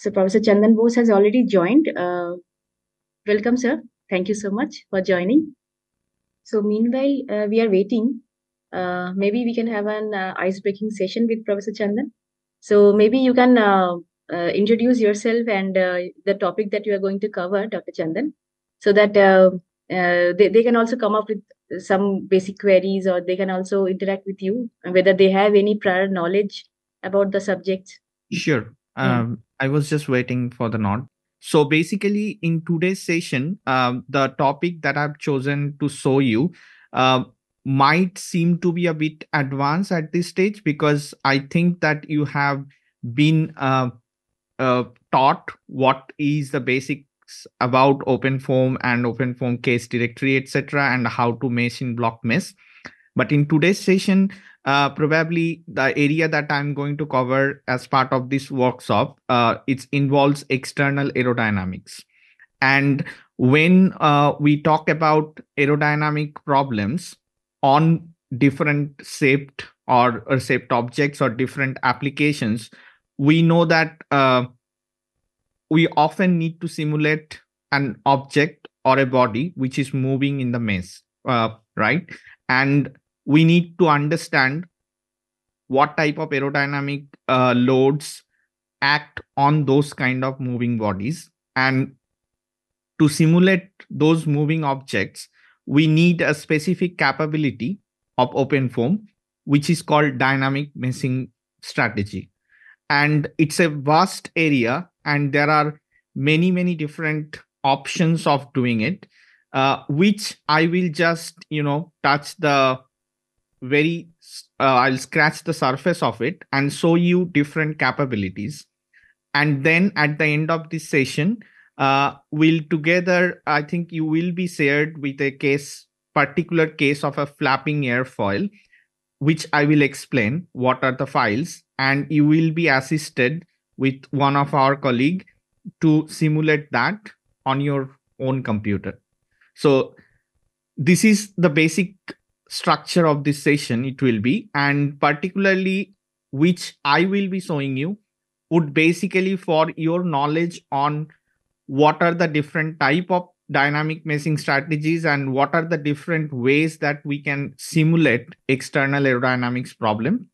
So Professor Chandan Bose has already joined. Uh, welcome, sir. Thank you so much for joining. So meanwhile, uh, we are waiting. Uh, maybe we can have an uh, ice-breaking session with Professor Chandan. So maybe you can uh, uh, introduce yourself and the topic that you are going to cover, Dr. Chandan, so that they, they can also come up with some basic queries or they can also interact with you, whether they have any prior knowledge about the subject. Sure. Um, I was just waiting for the nod. So basically, in today's session, um, the topic that I've chosen to show you uh, might seem to be a bit advanced at this stage because I think that you have been uh, uh, taught what is the basics about OpenFOAM and OpenFOAM case directory, etc., and how to mesh in block mesh. But in today's session, uh, probably the area that I'm going to cover as part of this workshop, uh, it involves external aerodynamics. And when uh, we talk about aerodynamic problems on different shaped or, or shaped objects or different applications, we know that uh, we often need to simulate an object or a body which is moving in the mesh, uh, right? And we need to understand what type of aerodynamic uh, loads act on those kind of moving bodies. And to simulate those moving objects we need a specific capability of OpenFOAM which is called dynamic meshing strategy. And it's a vast area and there are many many different options of doing it uh, which i will just you know touch the very uh, i'll scratch the surface of it and show you different capabilities. And then at the end of this session uh, we'll together i think you will be shared with a case particular case of a flapping airfoil which i will explain what are the files. And you will be assisted with one of our colleague to simulate that on your own computer. So this is the basic structure of this session it will be and particularly which i will be showing you would basically for your knowledge on what are the different type of dynamic meshing strategies and what are the different ways that we can simulate external aerodynamics problem.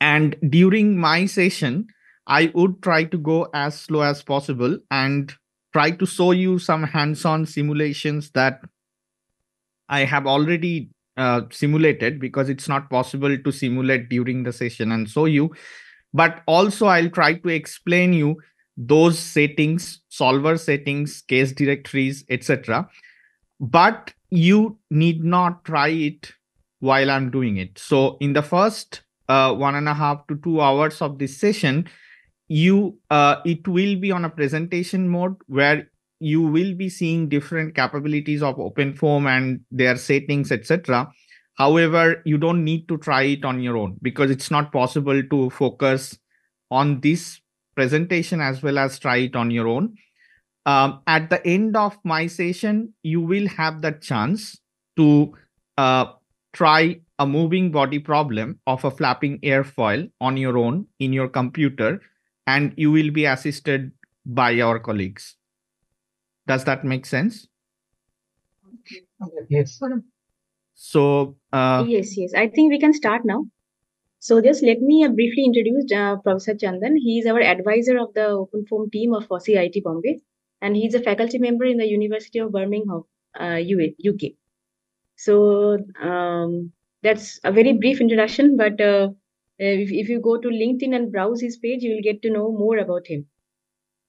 And during my session i would try to go as slow as possible and try to show you some hands-on simulations that I have already uh, simulated because it's not possible to simulate during the session and show you. But also, I'll try to explain you those settings, solver settings, case directories, etc. But you need not try it while I'm doing it. So, in the first uh, one and a half to two hours of this session, you uh, it will be on a presentation mode where you will be seeing different capabilities of OpenFOAM and their settings, etc. However, you don't need to try it on your own because it's not possible to focus on this presentation as well as try it on your own. Um, at the end of my session, you will have the chance to uh, try a moving body problem of a flapping airfoil on your own in your computer, and you will be assisted by our colleagues. Does that make sense? Yes. So, uh, yes, yes. I think we can start now. So just let me uh, briefly introduce uh, Professor Chandan. He is our advisor of the OpenFOAM team of FOSSEE IIT Bombay, and he's a faculty member in the University of Birmingham, uh, UK. So um, that's a very brief introduction, but uh, if, if you go to LinkedIn and browse his page, you will get to know more about him.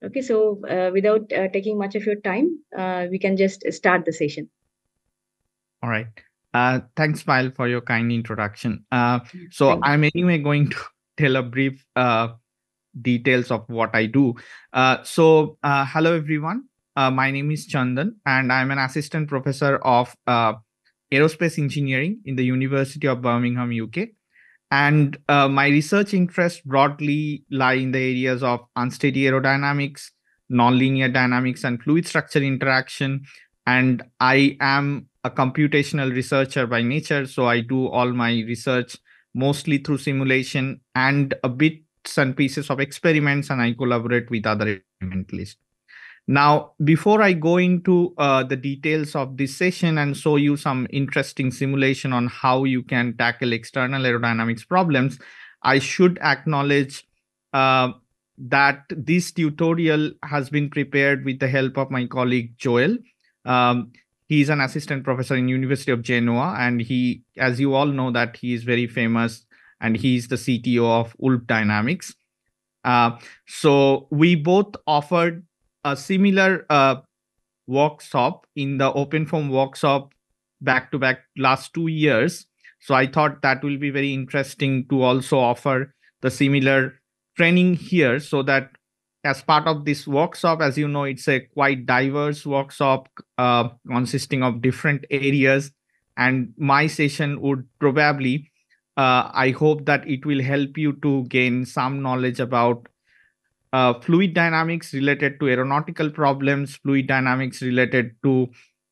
Okay, so uh, without uh, taking much of your time, uh, we can just start the session. All right. Uh, thanks, Smile, for your kind introduction. Uh, so Thank I'm anyway going to tell a brief uh, details of what I do. Uh, so uh, hello, everyone. Uh, my name is Chandan, and I'm an assistant professor of uh, aerospace engineering in the University of Birmingham, UK. And uh, my research interests broadly lie in the areas of unsteady aerodynamics, nonlinear dynamics, and fluid structure interaction. And I am a computational researcher by nature. So I do all my research mostly through simulation and a bit and pieces of experiments and I collaborate with other experimentalists. Now, before I go into uh, the details of this session and show you some interesting simulation on how you can tackle external aerodynamics problems, I should acknowledge uh, that this tutorial has been prepared with the help of my colleague Joel. Um, he's an assistant professor in University of Genoa, and he, as you all know, that he is very famous, and he's the CTO of Wolf Dynamics. Uh, so we both offered a similar uh, workshop in the OpenFOAM workshop back to back last two years. So I thought that will be very interesting to also offer the similar training here so that as part of this workshop as you know it's a quite diverse workshop uh, consisting of different areas and my session would probably uh, i hope that it will help you to gain some knowledge about uh, fluid dynamics related to aeronautical problems fluid dynamics related to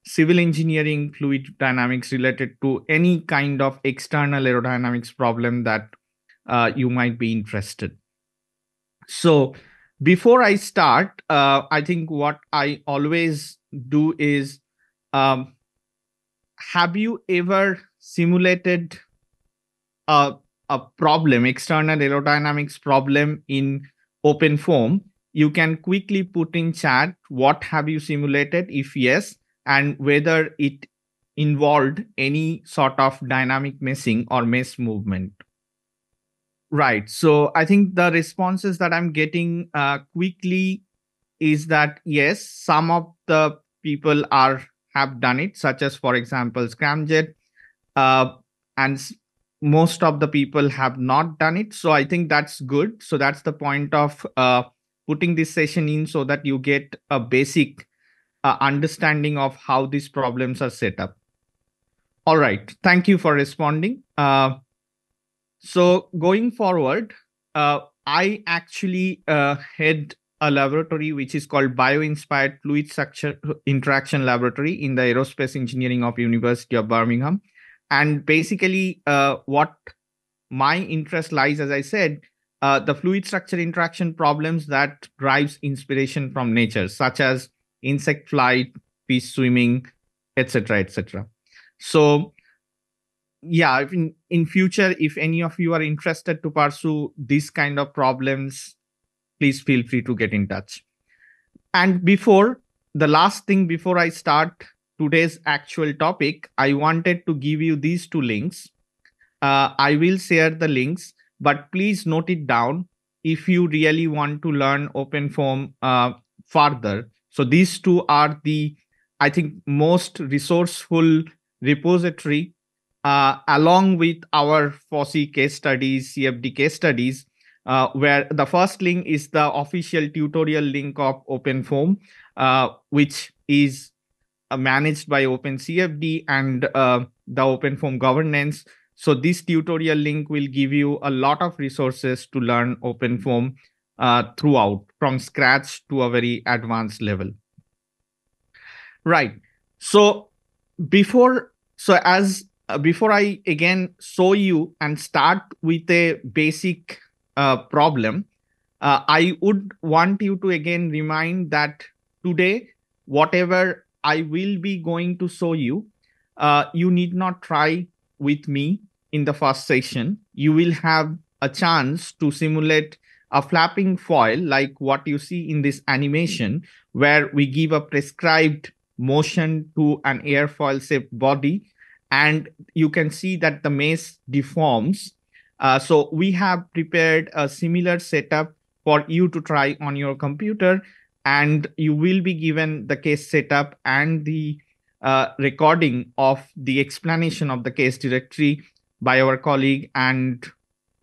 civil engineering fluid dynamics related to any kind of external aerodynamics problem that uh, you might be interested. So before I start, uh, I think what I always do is um, have you ever simulated a, a problem, external aerodynamics problem in OpenFOAM? You can quickly put in chat what have you simulated, if yes, and whether it involved any sort of dynamic meshing or mesh movement. Right. So I think the responses that I'm getting uh, quickly is that yes, some of the people are have done it, such as for example Scramjet, uh, and most of the people have not done it. So I think that's good. So that's the point of uh, putting this session in so that you get a basic uh, understanding of how these problems are set up. All right. Thank you for responding. Uh, so going forward, uh, I actually uh, head a laboratory which is called Bio-Inspired Fluid Structure Interaction Laboratory in the Aerospace Engineering of University of Birmingham. And basically, uh, what my interest lies, as I said, uh, the fluid structure interaction problems that drives inspiration from nature, such as insect flight, fish swimming, etc., etc. So yeah in in future if any of you are interested to pursue these kind of problems please feel free to get in touch and before the last thing before i start today's actual topic i wanted to give you these two links. Uh, i will share the links but please note it down if you really want to learn openfoam uh, further. So these two are the i think most resourceful repository uh, along with our FOSSEE case studies, CFD case studies, uh, where the first link is the official tutorial link of OpenFOAM, uh, which is managed by OpenCFD and uh, the OpenFOAM governance. So this tutorial link will give you a lot of resources to learn OpenFOAM uh, throughout from scratch to a very advanced level. Right. So before, so as uh, before I again show you and start with a basic uh, problem, uh, I would want you to again remind that today, whatever I will be going to show you, uh, you need not try with me in the first session. You will have a chance to simulate a flapping foil like what you see in this animation, where we give a prescribed motion to an airfoil shaped body and you can see that the mesh deforms. Uh, so we have prepared a similar setup for you to try on your computer and you will be given the case setup and the uh, recording of the explanation of the case directory by our colleague and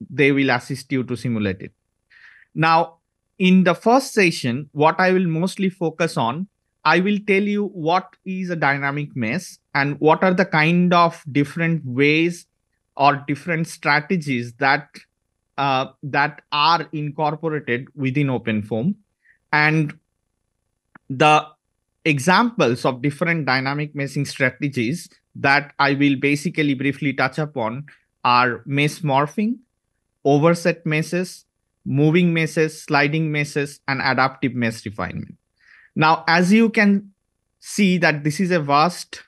they will assist you to simulate it. Now, in the first session, what I will mostly focus on I will tell you what is a dynamic mesh and what are the kind of different ways or different strategies that uh, that are incorporated within OpenFOAM, and the examples of different dynamic meshing strategies that I will basically briefly touch upon are mesh morphing, overset meshes, moving meshes, sliding meshes, and adaptive mesh refinement. Now, as you can see that this is a vast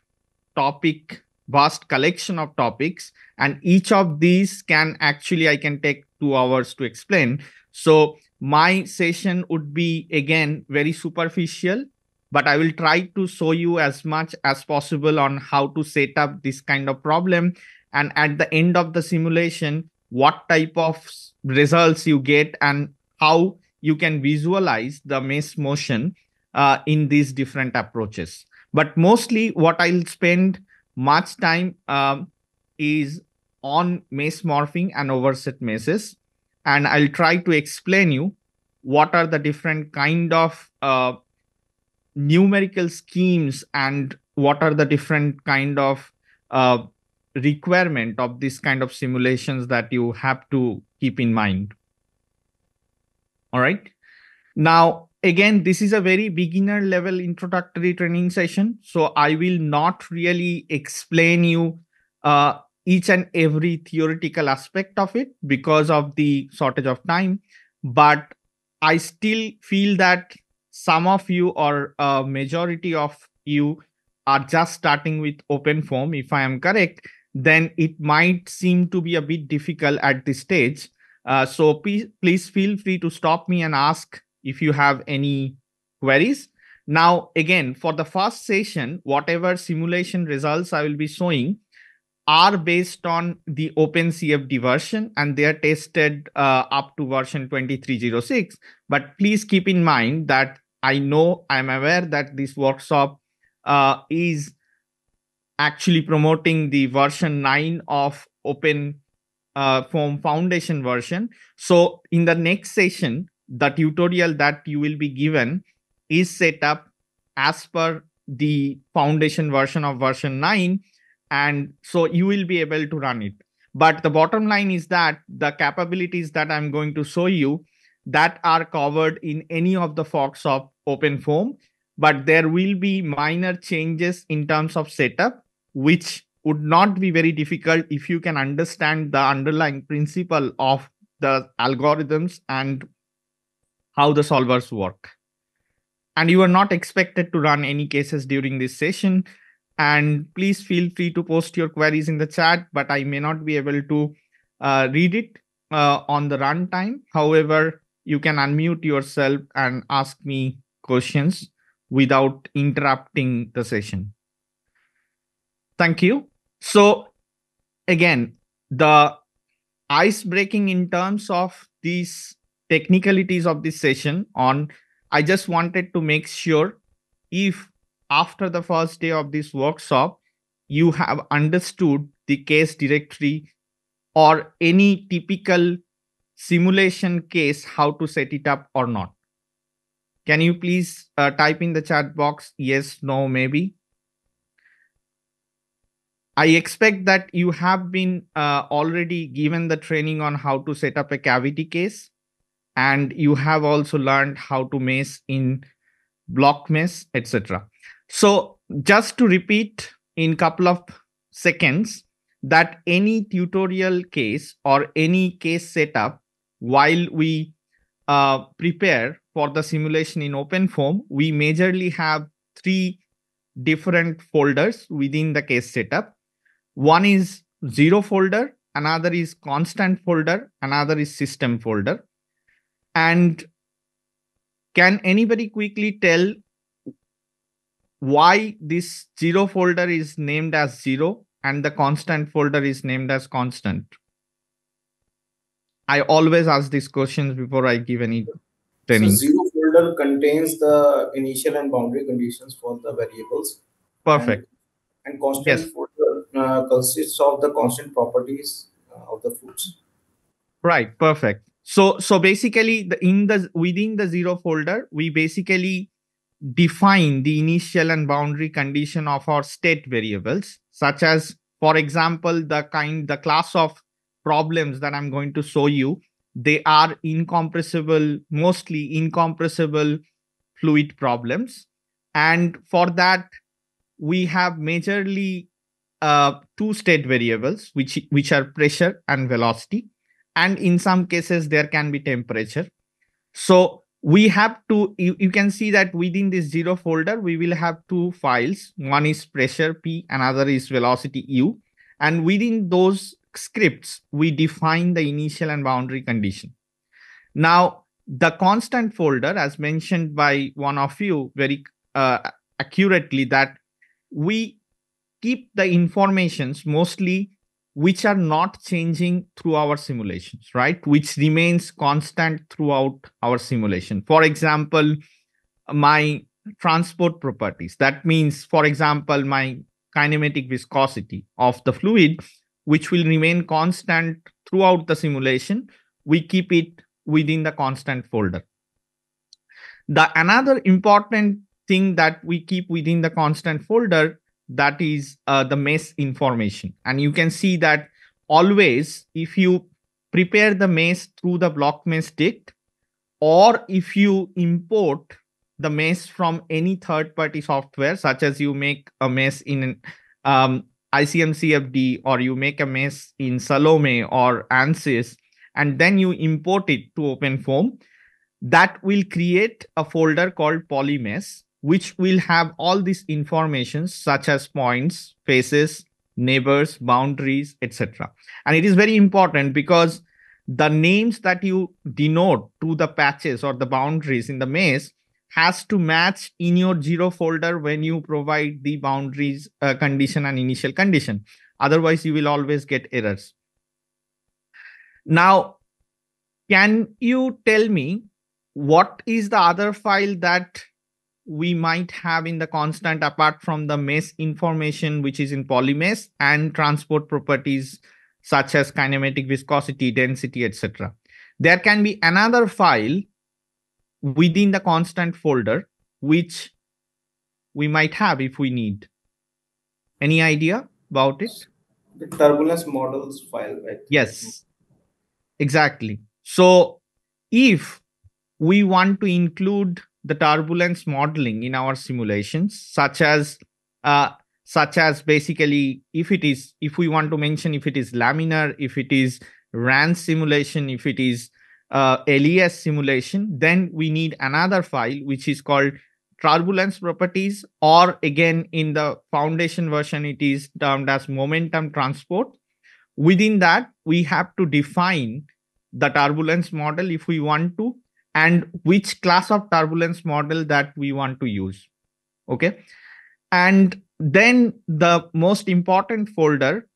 topic, vast collection of topics, and each of these can actually, I can take two hours to explain. So my session would be again very superficial but i will try to show you as much as possible on how to set up this kind of problem. And at the end of the simulation what type of results you get and how you can visualize the mesh motion uh, in these different approaches. But mostly what i'll spend much time um, is on mesh morphing and overset meshes and I'll try to explain you what are the different kind of uh, numerical schemes and what are the different kind of uh, requirement of this kind of simulations that you have to keep in mind. All right. Now, again, this is a very beginner level introductory training session. So I will not really explain you uh, each and every theoretical aspect of it because of the shortage of time but i still feel that some of you or a majority of you are just starting with OpenFOAM if i am correct then it might seem to be a bit difficult at this stage. Uh, so please, please feel free to stop me and ask if you have any queries. Now again for the first session whatever simulation results i will be showing are based on the OpenCFD version and they are tested uh, up to version 2306. But please keep in mind that I know I'm aware that this workshop uh, is actually promoting the version 9 of Open uh, Foam Foundation version. So in the next session, the tutorial that you will be given is set up as per the foundation version of version 9 and so you will be able to run it. But the bottom line is that the capabilities that i'm going to show you that are covered in any of the forks of OpenFOAM but there will be minor changes in terms of setup which would not be very difficult if you can understand the underlying principle of the algorithms and how the solvers work. And you are not expected to run any cases during this session and please feel free to post your queries in the chat but i may not be able to uh, read it uh, on the runtime. However you can unmute yourself and ask me questions without interrupting the session. Thank you. So again the ice breaking in terms of these technicalities of this session on i just wanted to make sure if after the first day of this workshop, you have understood the case directory or any typical simulation case, how to set it up or not. Can you please uh, type in the chat box yes, no, maybe? I expect that you have been uh, already given the training on how to set up a cavity case and you have also learned how to mesh in block mesh, etc. So just to repeat in couple of seconds that any tutorial case or any case setup while we uh, prepare for the simulation in OpenFOAM, we majorly have three different folders within the case setup. One is zero folder, another is constant folder, another is system folder. And can anybody quickly tell why this zero folder is named as zero and the constant folder is named as constant? I always ask these questions before I give any training. So zero folder contains the initial and boundary conditions for the variables. Perfect. And, and constant yes. folder uh, consists of the constant properties uh, of the fluids. Right. Perfect. So so basically, the in the within the zero folder, we basically define the initial and boundary condition of our state variables, such as, for example, the kind, the class of problems that I'm going to show you, they are incompressible, mostly incompressible fluid problems. And for that, we have majorly uh, two state variables, which, which are pressure and velocity. and in some cases there can be temperature so we have to you, you can see that within this zero folder we will have two files. One is pressure p another is velocity u. And within those scripts we define the initial and boundary condition. Now the constant folder as mentioned by one of you very uh, accurately that we keep the informations mostly which are not changing through our simulations, right? Which remains constant throughout our simulation. For example, my transport properties. That means, for example, my kinematic viscosity of the fluid, which will remain constant throughout the simulation. We keep it within the constant folder. The another important thing that we keep within the constant folder that is uh, the mesh information. And you can see that always if you prepare the mesh through the blockMeshDict, or if you import the mesh from any third-party software, such as you make a mesh in um, ICEM-CFD, or you make a mesh in Salome or ANSYS, and then you import it to OpenFOAM, that will create a folder called polyMesh, which will have all these information such as points, faces, neighbors, boundaries, etc. And it is very important because the names that you denote to the patches or the boundaries in the mesh has to match in your zero folder when you provide the boundaries uh, condition and initial condition. Otherwise, you will always get errors. Now, can you tell me what is the other file that we might have in the constant apart from the mesh information which is in polyMesh and transport properties such as kinematic viscosity density etc there can be another file within the constant folder which we might have if we need. Any idea about it? The turbulence models file right? Yes. Exactly. So if we want to include the turbulence modeling in our simulations, such as uh, such as basically if it is if we want to mention if it is laminar, if it is RANS simulation, if it is uh, LES simulation, then we need another file which is called turbulence properties, or again in the foundation version, it is termed as momentum transport. Within that, we have to define the turbulence model if we want to and which class of turbulence model that we want to use. Okay. And then the most important folder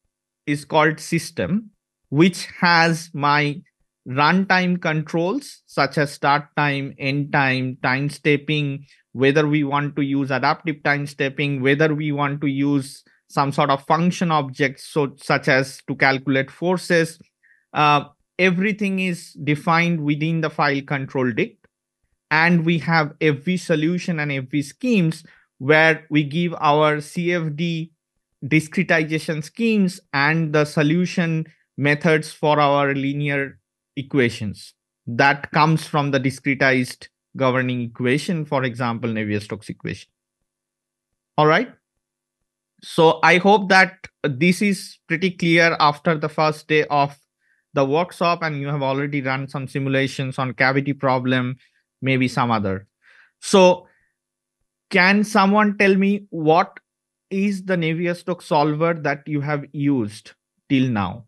is called system, which has my runtime controls such as start time, end time, time stepping, whether we want to use adaptive time stepping, whether we want to use some sort of function objects, so such as to calculate forces, uh, everything is defined within the file control dict and we have fvSolution and fvSchemes where we give our CFD discretization schemes and the solution methods for our linear equations that comes from the discretized governing equation, for example, Navier-Stokes equation. All right. So I hope that this is pretty clear after the first day of the workshop and you have already run some simulations on cavity problem, maybe some other. So can someone tell me what is the Navier-Stokes solver that you have used till now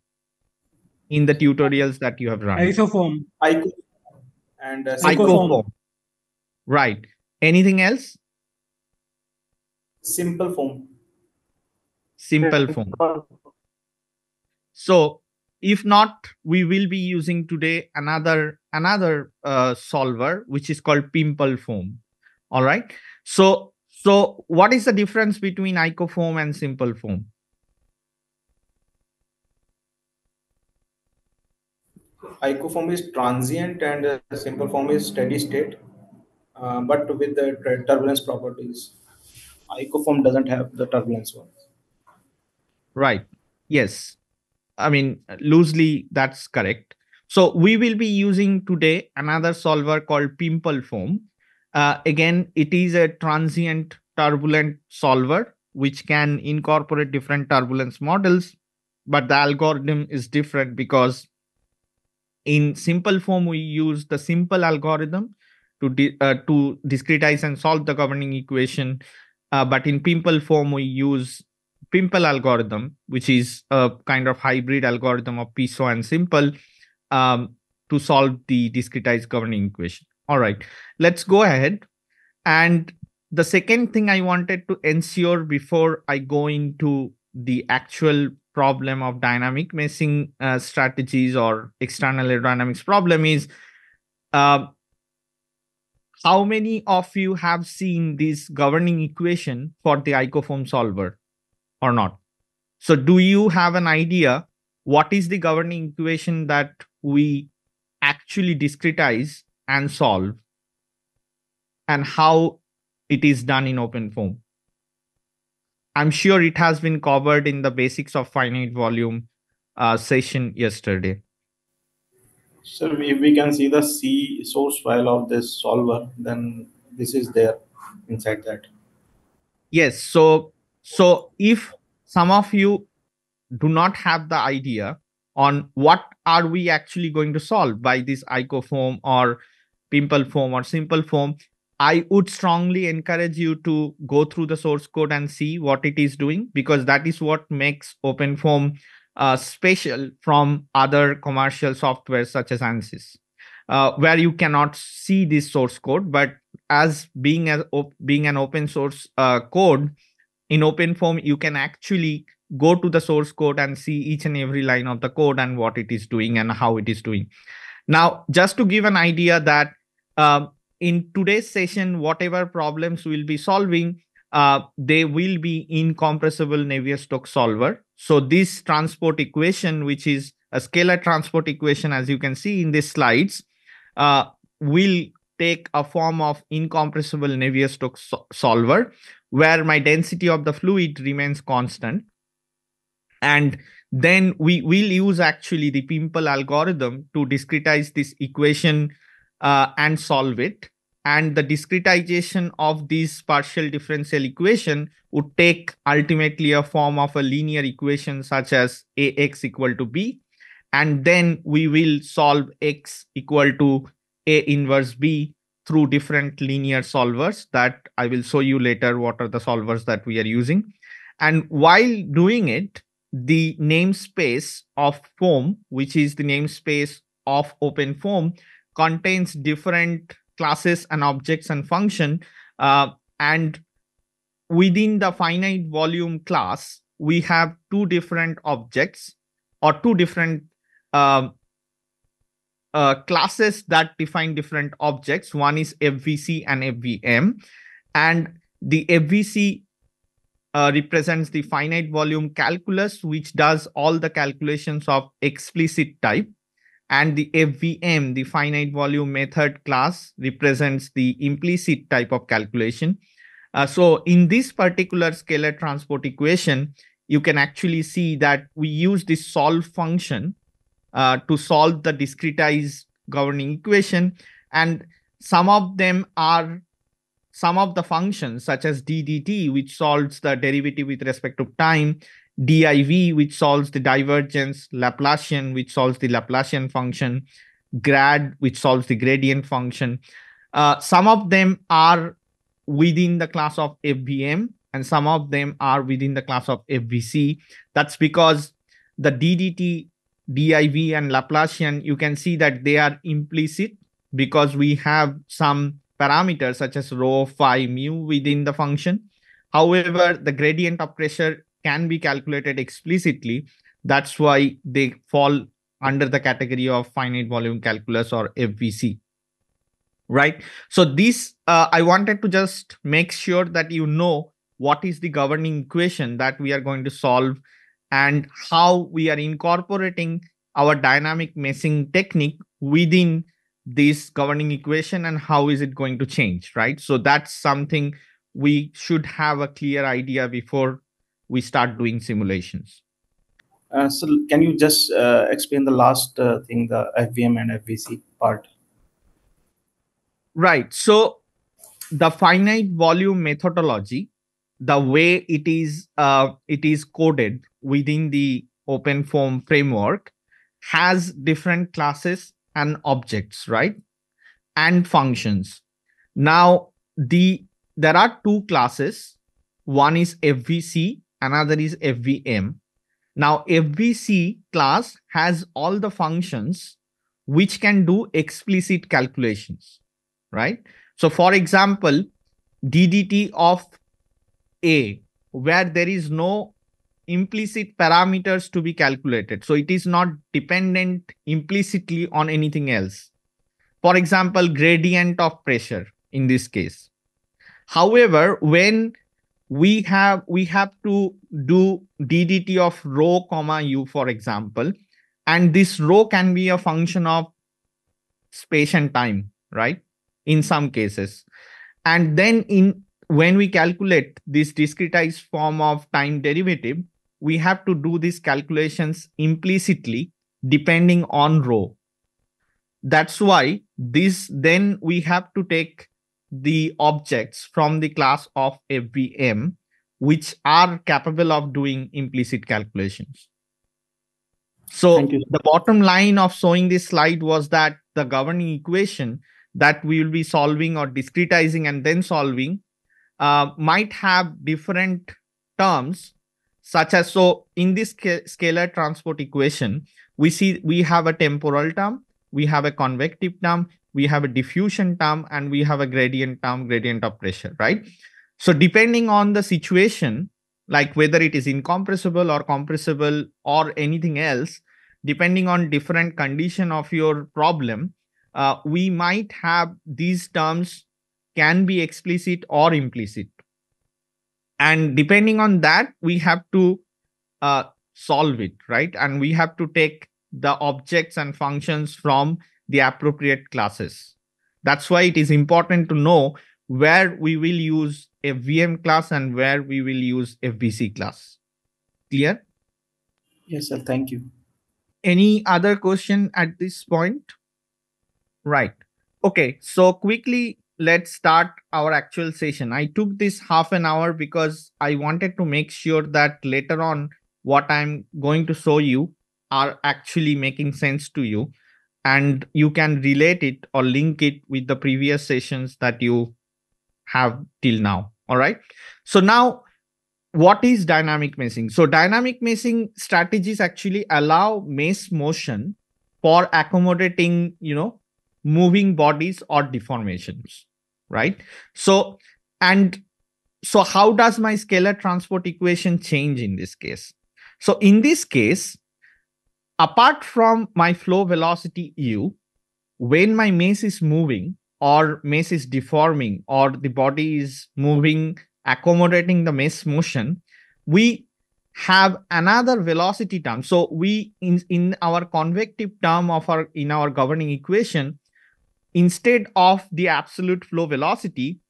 in the tutorials that you have run? icoFoam. ICO and uh, Icofoam. Right. Anything else? simpleFoam. Simple form. So if not we will be using today another another uh, solver which is called pimpleFoam. All right? So so what is the difference between icofoam and SimpleFoam Icofoam is transient and uh, simple foam is steady state, uh, but with the tur- turbulence properties. Icofoam doesn't have the turbulence one. right. Yes i mean loosely that's correct so we will be using today another solver called PimpleFoam uh, again it is a transient turbulent solver which can incorporate different turbulence models but the algorithm is different because in simpleFoam, we use the simple algorithm to di- uh, to discretize and solve the governing equation. Uh, but in pimpleFoam, we use Pimple algorithm, which is a kind of hybrid algorithm of Piso and Simple um, to solve the discretized governing equation. All right, let's go ahead. And the second thing I wanted to ensure before I go into the actual problem of dynamic meshing uh, strategies or external aerodynamics problem is uh, how many of you have seen this governing equation for the icoFoam solver or not? So do you have an idea what is the governing equation that we actually discretize and solve and how it is done in open OpenFOAM? I'm sure it has been covered in the basics of finite volume uh, session yesterday. So if we can see the C source file of this solver, then this is there inside that. Yes. So so if some of you do not have the idea on what are we actually going to solve by this icoFoam or pimpleFoam or simpleFoam, I would strongly encourage you to go through the source code and see what it is doing because that is what makes OpenFOAM uh, special from other commercial software such as ANSYS, uh, where you cannot see this source code. But as being as being an open source uh, code in OpenFOAM you can actually go to the source code and see each and every line of the code and what it is doing and how it is doing. Now, just to give an idea that um, in today's session, whatever problems we'll be solving, uh, they will be incompressible Navier-Stokes solver. So this transport equation, which is a scalar transport equation, as you can see in these slides, uh, will take a form of incompressible Navier-Stokes so solver, where my density of the fluid remains constant. And then we will use actually the Pimple algorithm to discretize this equation uh, and solve it. And the discretization of this partial differential equation would take ultimately a form of a linear equation such as ax equal to b. And then we will solve x equal to a inverse b through different linear solvers that I will show you later what are the solvers that we are using. And while doing it, the namespace of foam, which is the namespace of open foam, contains different classes and objects and function uh, and within the finite volume class we have two different objects or two different uh, uh, classes that define different objects. One is fvc and fvm and the fvc uh, represents the finite volume calculus which does all the calculations of explicit type. And the FVM, the finite volume method class, represents the implicit type of calculation. Uh, so in this particular scalar transport equation, you can actually see that we use the solve function uh, to solve the discretized governing equation. And some of them are some of the functions such as ddt, which solves the derivative with respect to time, div, which solves the divergence, Laplacian, which solves the Laplacian function, grad, which solves the gradient function. Uh, some of them are within the class of FVM, and some of them are within the class of FVC. That's because the DDT, DIV, and Laplacian, you can see that they are implicit because we have some parameters such as rho, phi, mu within the function. However, the gradient of pressure can be calculated explicitly. That's why they fall under the category of finite volume calculus or FVC. Right. So this, uh, I wanted to just make sure that you know what is the governing equation that we are going to solve and how we are incorporating our dynamic meshing technique within this governing equation and how is it going to change, right? So that's something we should have a clear idea before we start doing simulations. Uh, so can you just uh, explain the last uh, thing, the FVM and FVC part? Right. So the finite volume methodology, the way it is uh, it is coded within the OpenFOAM framework, has different classes and objects, right? And functions. Now, the there are two classes. One is FVC, another is FVM. Now, FVC class has all the functions which can do explicit calculations, right? So, for example, DDT of A, where there is no implicit parameters to be calculated. So it is not dependent implicitly on anything else. For example, gradient of pressure in this case. However, when we have we have to do ddt of rho comma u for example and this rho can be a function of space and time right in some cases and then in when we calculate this discretized form of time derivative we have to do these calculations implicitly depending on rho. That's why this then we have to take the objects from the class of FVM, which are capable of doing implicit calculations. So the bottom line of showing this slide was that the governing equation that we will be solving or discretizing and then solving uh, might have different terms such as so in this scalar transport equation we see we have a temporal term we have a convective term we have a diffusion term and we have a gradient term gradient of pressure right? So depending on the situation like whether it is incompressible or compressible or anything else depending on different condition of your problem uh, we might have these terms can be explicit or implicit and depending on that we have to uh, solve it right? And we have to take the objects and functions from the appropriate classes. That's why it is important to know where we will use a vm class and where we will use a vc class. Clear? Yes sir. Thank you. Any other question at this point? Right. Okay. So quickly let's start our actual session. I took this half an hour because I wanted to make sure that later on what I'm going to show you are actually making sense to you and you can relate it or link it with the previous sessions that you have till now. All right. So now what is dynamic meshing? So dynamic meshing strategies actually allow mesh motion for accommodating, you know, moving bodies or deformations right? So and so how does my scalar transport equation change in this case? So in this case apart from my flow velocity u when my mesh is moving or mesh is deforming or the body is moving accommodating the mesh motion we have another velocity term. So we in in our convective term of our in our governing equation instead of the absolute flow velocity,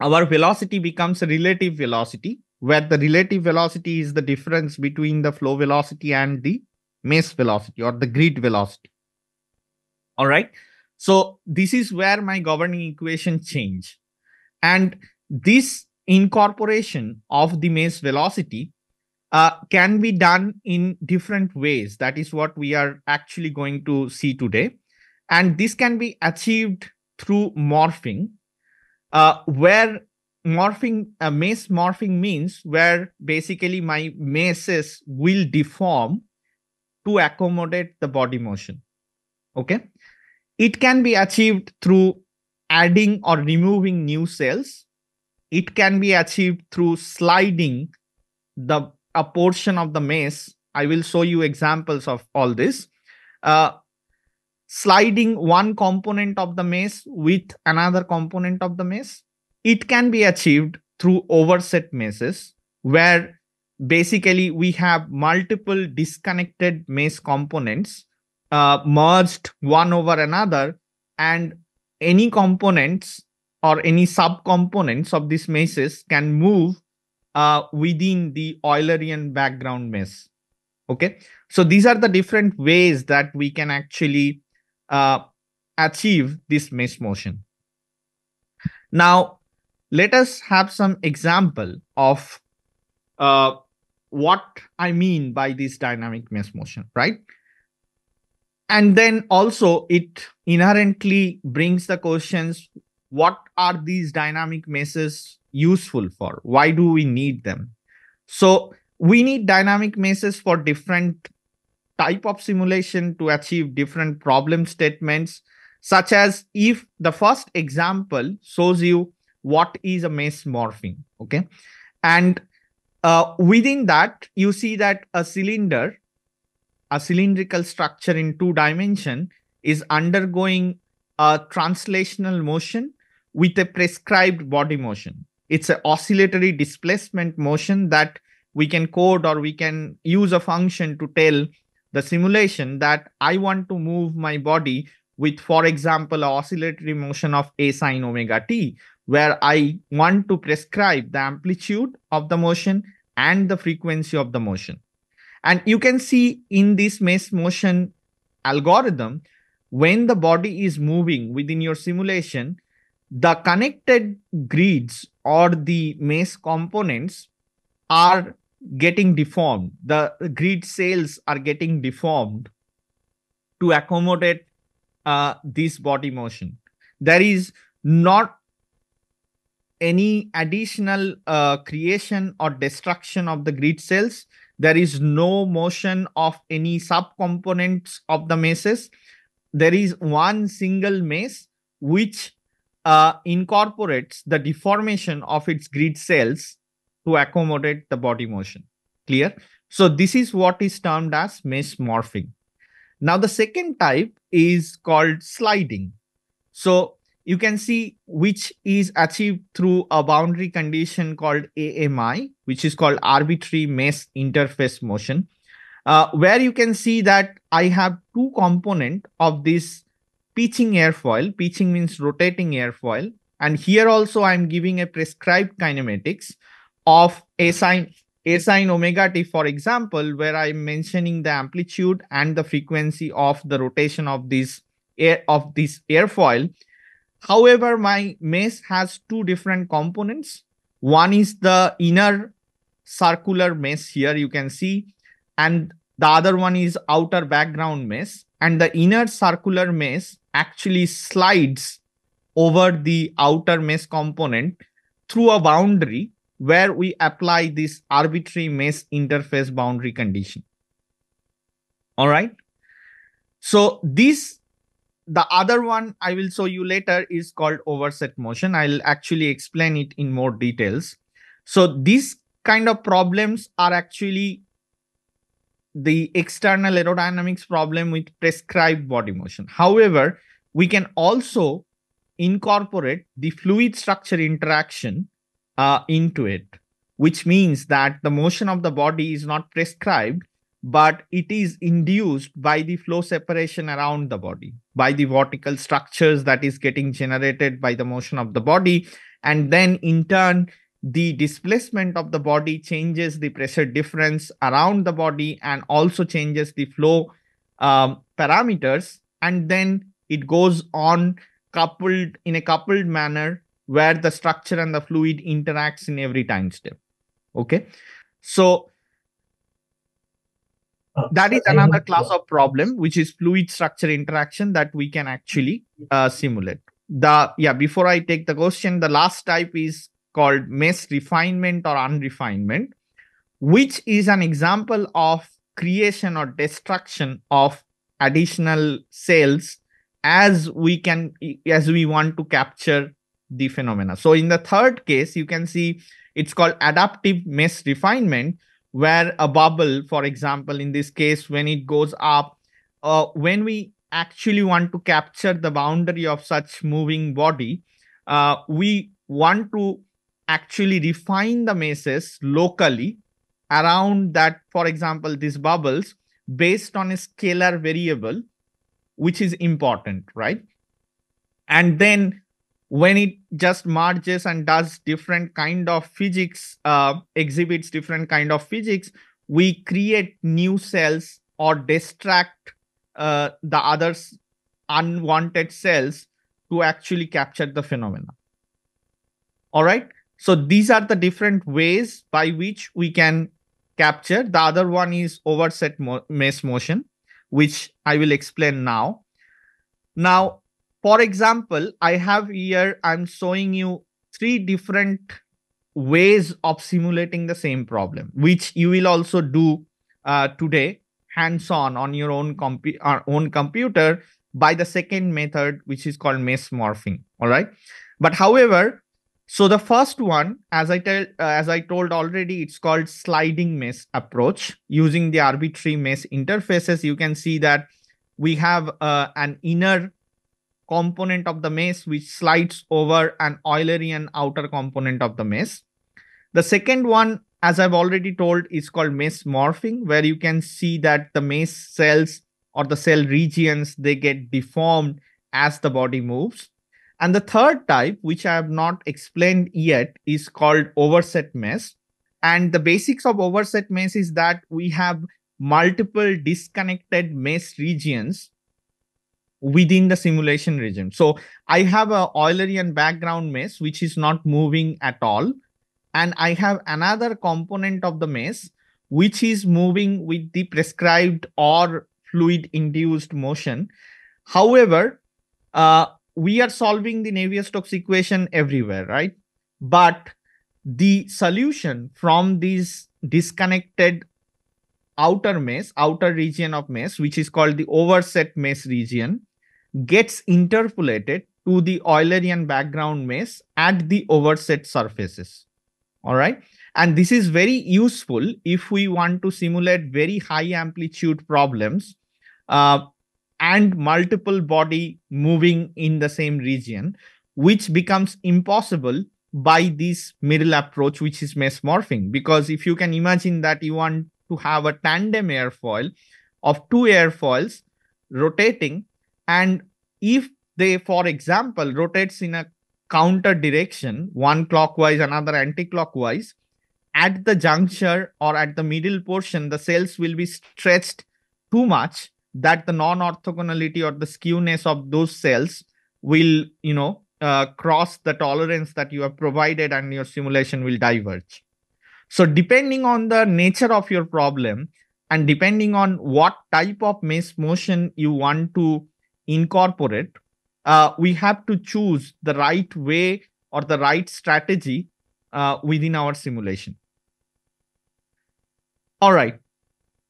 our velocity becomes a relative velocity, where the relative velocity is the difference between the flow velocity and the mesh velocity or the grid velocity. All right. So this is where my governing equation change. And this incorporation of the mesh velocity uh, can be done in different ways. That is what we are actually going to see today. And this can be achieved through morphing, uh, where morphing, uh, mesh morphing means where basically my meshes will deform to accommodate the body motion. Okay. It can be achieved through adding or removing new cells. It can be achieved through sliding the a portion of the mesh. I will show you examples of all this. Uh, sliding one component of the mesh with another component of the mesh. It can be achieved through overset meshes where basically we have multiple disconnected mesh components uh, merged one over another and any components or any subcomponents of these meshes can move uh, within the Eulerian background mesh. Okay, so these are the different ways that we can actually uh, achieve this mesh motion. Now, let us have some example of uh, what I mean by this dynamic mesh motion, right? and then also it inherently brings the questions what are these dynamic meshes useful for why do we need them so we need dynamic meshes for different type of simulation to achieve different problem statements such as if the first example shows you what is a mesh morphing okay? And uh, within that you see that a cylinder a cylindrical structure in two dimension is undergoing a translational motion with a prescribed body motion. It's an oscillatory displacement motion that we can code or we can use a function to tell the simulation that I want to move my body with, for example, a oscillatory motion of a sine omega t, where I want to prescribe the amplitude of the motion and the frequency of the motion. And you can see in this mesh motion algorithm, when the body is moving within your simulation, the connected grids or the mesh components are getting deformed. The grid cells are getting deformed to accommodate uh, this body motion. There is not any additional uh, creation or destruction of the grid cells. There is no motion of any subcomponents of the meshes. There is one single mesh which uh, incorporates the deformation of its grid cells to accommodate the body motion. Clear? So this is what is termed as mesh morphing. Now the second type is called sliding. So you can see which is achieved through a boundary condition called AMI, which is called arbitrary mesh interface motion, uh, where you can see that I have two component of this pitching airfoil. Pitching means rotating airfoil. And here also I'm giving a prescribed kinematics of a sine a sine omega t, for example, where I'm mentioning the amplitude and the frequency of the rotation of this air of this airfoil. However, my mesh has two different components. One is the inner circular mesh here you can see, and the other one is outer background mesh. And the inner circular mesh actually slides over the outer mesh component through a boundary where we apply this arbitrary mesh interface boundary condition. All right. So this, the other one I will show you later is called overset motion. I'll actually explain it in more details. So these kind of problems are actually the external aerodynamics problem with prescribed body motion. However, we can also incorporate the fluid structure interaction uh, into it, which means that the motion of the body is not prescribed, but it is induced by the flow separation around the body, by the vortical structures that is getting generated by the motion of the body. And then in turn, the displacement of the body changes the pressure difference around the body and also changes the flow um, parameters. And then it goes on coupled in a coupled manner where the structure and the fluid interacts in every time step. Okay? So uh, that is another class of problem which is fluid structure interaction that we can actually uh, simulate. The yeah before i take the question the last type is called mesh refinement or unrefinement which is an example of creation or destruction of additional cells as we can as we want to capture the phenomena. So in the third case, you can see it's called adaptive mesh refinement, where a bubble, for example, in this case, when it goes up, uh, when we actually want to capture the boundary of such moving body, uh, we want to actually refine the meshes locally around that, for example, these bubbles based on a scalar variable, which is important, right? And then when it just merges and does different kind of physics uh, exhibits different kind of physics we create new cells or distract uh, the others unwanted cells to actually capture the phenomena. All right so these are the different ways by which we can capture. The other one is overset mo- mesh motion which I will explain now. Now, for example, I have here, I'm showing you three different ways of simulating the same problem, which you will also do uh, today hands-on on your own, compu- uh, own computer by the second method, which is called mesh morphing. All right. But however, so the first one, as I tell, uh, as I told already, it's called sliding mesh approach. Using the arbitrary mesh interfaces, you can see that we have uh, an inner component of the mesh which slides over an Eulerian outer component of the mesh. The second one, as I've already told, is called mesh morphing, where you can see that the mesh cells or the cell regions they get deformed as the body moves. And the third type, which I have not explained yet, is called overset mesh. And the basics of overset mesh is that we have multiple disconnected mesh regions within the simulation region. So I have a Eulerian background mesh which is not moving at all. And I have another component of the mesh which is moving with the prescribed or fluid induced motion. However, uh, we are solving the Navier-Stokes equation everywhere, right? But the solution from these disconnected outer mesh, outer region of mesh, which is called the overset mesh region, gets interpolated to the Eulerian background mesh at the overset surfaces. All right. And this is very useful if we want to simulate very high amplitude problems uh, and multiple body moving in the same region, which becomes impossible by this middle approach, which is mesh morphing. Because if you can imagine that you want to have a tandem airfoil of two airfoils rotating, and if they, for example, rotates in a counter direction, one clockwise, another anti-clockwise, at the juncture or at the middle portion, the cells will be stretched too much that the non-orthogonality or the skewness of those cells will you know uh, cross the tolerance that you have provided and your simulation will diverge so depending on the nature of your problem and depending on what type of mesh motion you want to incorporate uh, we have to choose the right way or the right strategy uh, within our simulation all right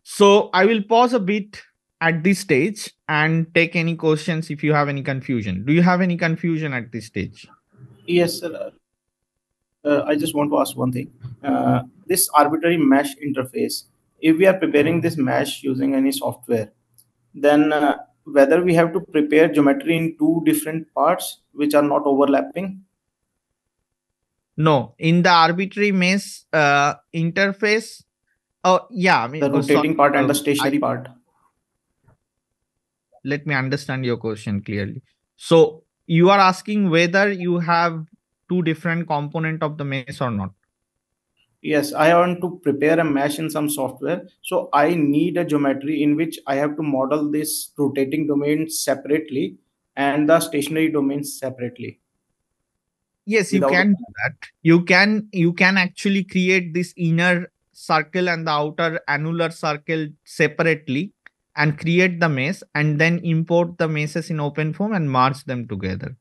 so i will pause a bit at this stage and take any questions if you have any confusion. Do you have any confusion at this stage? Yes, sir. Uh, I just want to ask one thing. Uh, this arbitrary mesh interface, if we are preparing this mesh using any software, then uh, whether we have to prepare geometry in two different parts which are not overlapping? No, in the arbitrary mesh uh, interface, oh yeah, I mean, the rotating so, part and the stationary I, part let me understand your question clearly. So you are asking whether you have two different component of the mesh or not. Yes, I want to prepare a mesh in some software. So I need a geometry in which I have to model this rotating domain separately and the stationary domain separately. Yes, you can do that. You can you can actually create this inner circle and the outer annular circle separately and create the mesh and then import the meshes in OpenFOAM and merge them together.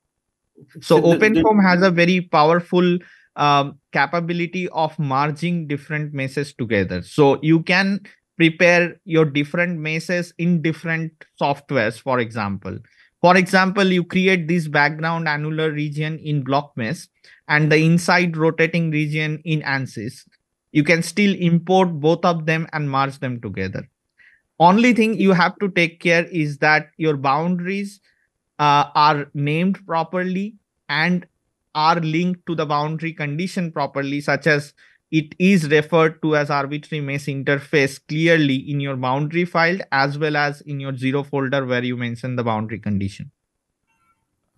So, so OpenFOAM has a very powerful um, capability of merging different meshes together. So you can prepare your different meshes in different softwares, for example. For example, you create this background annular region in block BlockMesh and the inside rotating region in ANSYS. You can still import both of them and merge them together only thing you have to take care is that your boundaries uh, are named properly and are linked to the boundary condition properly such as it is referred to as arbitrary mesh interface clearly in your boundary file as well as in your zero folder where you mention the boundary condition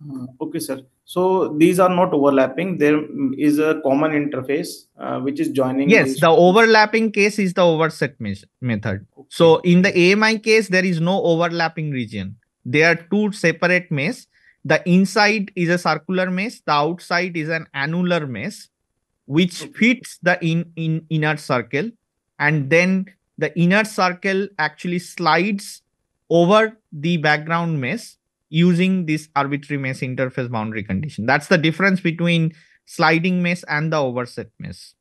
uh, okay sir so these are not overlapping. There is a common interface uh, which is joining. Yes, the overlapping case is the overset mesh method. Okay. So in the AMI case, there is no overlapping region. There are two separate mesh. The inside is a circular mesh. The outside is an annular mesh, which fits the in, in inner circle. And then the inner circle actually slides over the background mesh using this arbitrary mesh interface boundary condition. That's the difference between sliding mesh and the overset mesh.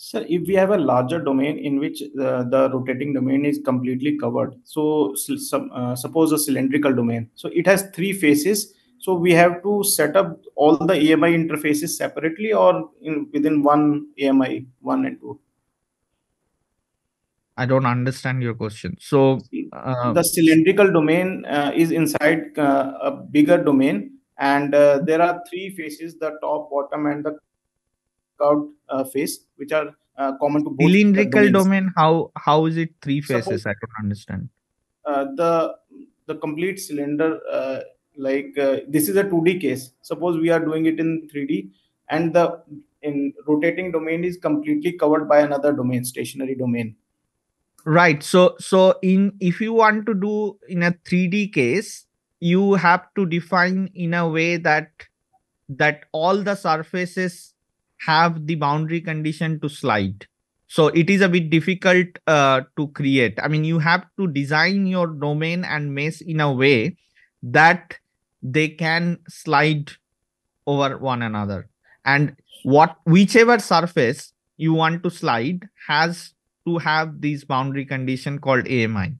So if we have a larger domain in which the, the rotating domain is completely covered, so some, uh, suppose a cylindrical domain, so it has three faces. So we have to set up all the AMI interfaces separately or in within one AMI, one and two. I don't understand your question. So uh, the cylindrical domain uh, is inside uh, a bigger domain, and uh, there are three faces: the top, bottom, and the curved uh, face, which are uh, common to both. Cylindrical domain. How how is it three faces? Suppose, I don't understand. the the complete cylinder, like this is a 2D case. Suppose we are doing it in 3D, and the in rotating domain is completely covered by another domain, stationary domain right so so in if you want to do in a 3d case you have to define in a way that that all the surfaces have the boundary condition to slide so it is a bit difficult uh, to create i mean you have to design your domain and mesh in a way that they can slide over one another and what whichever surface you want to slide has to have this boundary condition called AMI.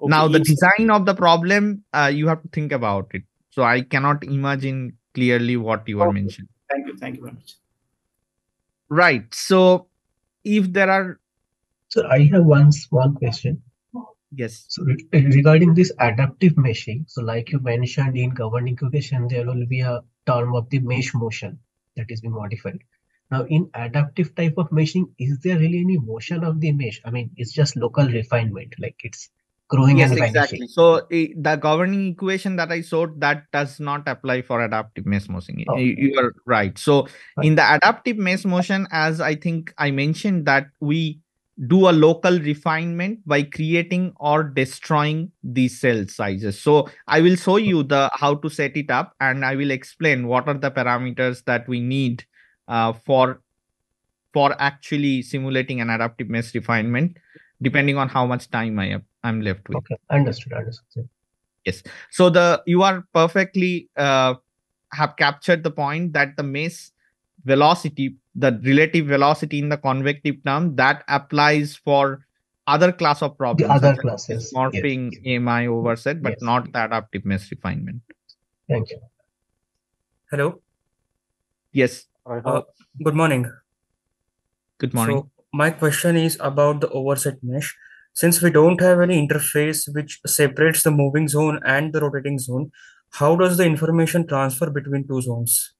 Okay, now, the design of the problem, uh, you have to think about it. So I cannot imagine clearly what you are mentioning. Thank you. Thank you very much. Right. So if there are. So I have one small question. Yes. So regarding this adaptive meshing, so like you mentioned in governing equation, there will be a term of the mesh motion that is being modified. Now, in adaptive type of meshing, is there really any motion of the mesh? I mean, it's just local refinement, like it's growing yes, and exactly. So the governing equation that I showed that does not apply for adaptive mesh motion. Okay. You are right. So right. in the adaptive mesh motion, as I think I mentioned, that we do a local refinement by creating or destroying these cell sizes. So I will show you the how to set it up, and I will explain what are the parameters that we need uh, for for actually simulating an adaptive mesh refinement depending on how much time i am i'm left with okay understood understood yes so the you are perfectly uh, have captured the point that the mesh velocity the relative velocity in the convective term that applies for other class of problems the other classes morphing yes. AMI overset but yes. not the adaptive mesh refinement thank you hello yes uh, good morning. Good morning. So my question is about the overset mesh. Since we don't have any interface which separates the moving zone and the rotating zone, how does the information transfer between two zones?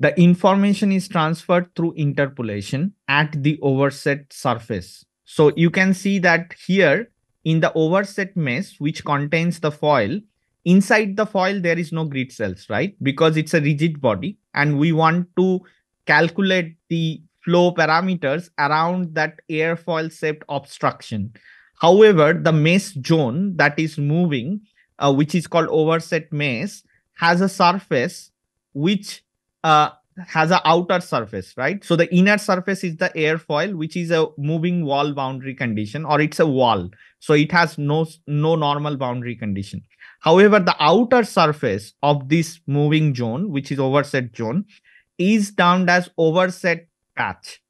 The information is transferred through interpolation at the overset surface. So you can see that here in the overset mesh, which contains the foil, inside the foil there is no grid cells right because it's a rigid body and we want to calculate the flow parameters around that airfoil shaped obstruction however the mesh zone that is moving uh, which is called overset mesh has a surface which uh, has an outer surface, right? So the inner surface is the airfoil, which is a moving wall boundary condition, or it's a wall. So it has no no normal boundary condition. However, the outer surface of this moving zone, which is overset zone, is termed as overset patch,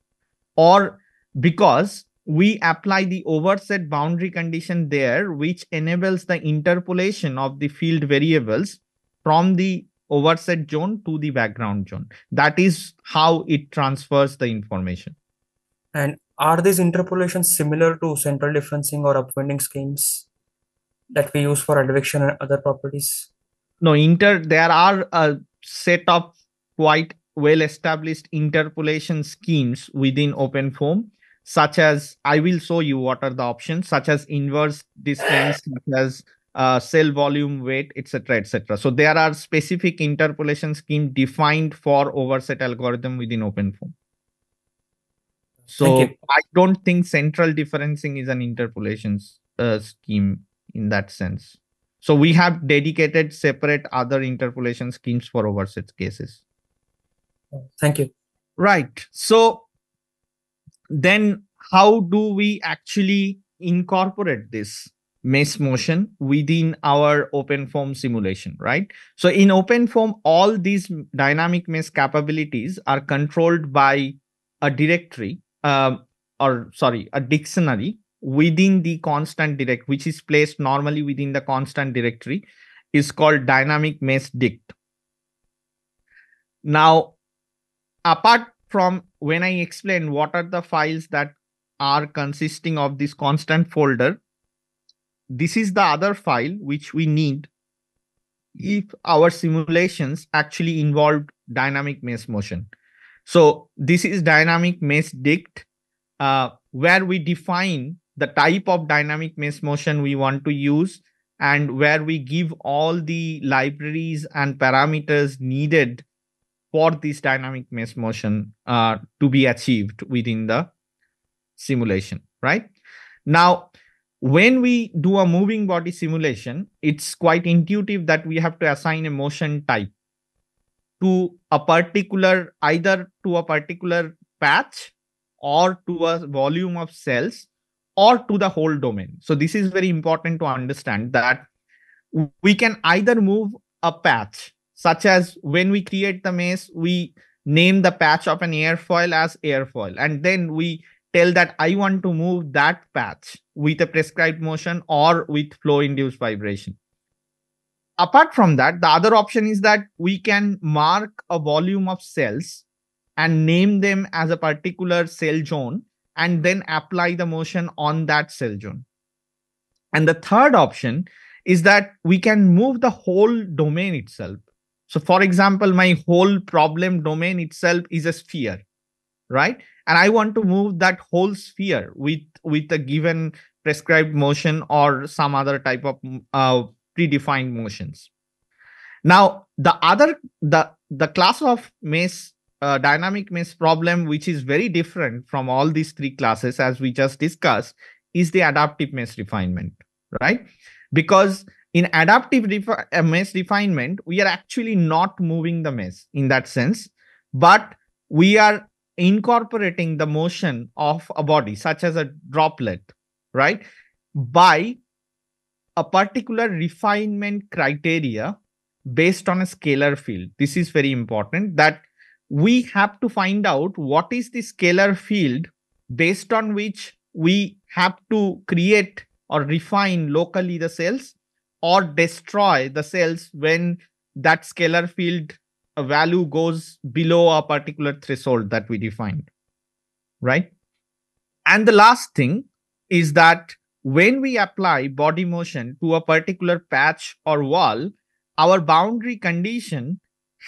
or because we apply the overset boundary condition there, which enables the interpolation of the field variables from the overset zone to the background zone. That is how it transfers the information. And are these interpolations similar to central differencing or upwinding schemes that we use for advection and other properties? No, inter there are a set of quite well established interpolation schemes within OpenFOAM, such as I will show you what are the options, such as inverse distance, such as uh, cell volume, weight, etc., etc. So there are specific interpolation scheme defined for overset algorithm within OpenFOAM. So I don't think central differencing is an interpolation uh, scheme in that sense. So we have dedicated separate other interpolation schemes for overset cases. Thank you. Right. So then how do we actually incorporate this mesh motion within our OpenFOAM simulation, right? So in OpenFOAM, all these dynamic mesh capabilities are controlled by a directory, um, or sorry, a dictionary within the constant direct, which is placed normally within the constant directory, is called dynamicMeshDict. Now, apart from when I explain what are the files that are consisting of this constant folder, this is the other file which we need if our simulations actually involve dynamic mesh motion. So this is dynamicMeshDict, uh, where we define the type of dynamic mesh motion we want to use and where we give all the libraries and parameters needed for this dynamic mesh motion uh, to be achieved within the simulation, right? Now, when we do a moving body simulation, it's quite intuitive that we have to assign a motion type to a particular, either to a particular patch or to a volume of cells or to the whole domain. So this is very important to understand that we can either move a patch, such as when we create the mesh, we name the patch of an airfoil as airfoil, and then we tell that I want to move that patch with a prescribed motion or with flow induced vibration. Apart from that, the other option is that we can mark a volume of cells and name them as a particular cell zone and then apply the motion on that cell zone. And the third option is that we can move the whole domain itself. So, for example, my whole problem domain itself is a sphere, right? and i want to move that whole sphere with with a given prescribed motion or some other type of uh, predefined motions now the other the the class of mesh uh, dynamic mesh problem which is very different from all these three classes as we just discussed is the adaptive mesh refinement right because in adaptive refi- uh, mesh refinement we are actually not moving the mesh in that sense but we are incorporating the motion of a body, such as a droplet, right, by a particular refinement criteria based on a scalar field. This is very important that we have to find out what is the scalar field based on which we have to create or refine locally the cells or destroy the cells when that scalar field value goes below a particular threshold that we defined, right? And the last thing is that when we apply body motion to a particular patch or wall, our boundary condition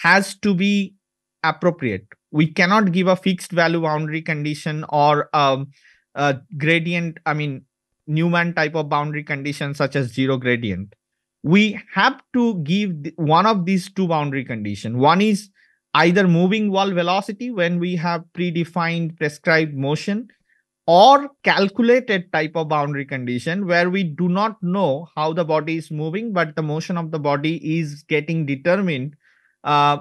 has to be appropriate. We cannot give a fixed value boundary condition or um, a gradient, I mean, Neumann type of boundary condition such as zero gradient we have to give one of these two boundary condition. One is either moving wall velocity when we have predefined prescribed motion or calculated type of boundary condition where we do not know how the body is moving but the motion of the body is getting determined uh,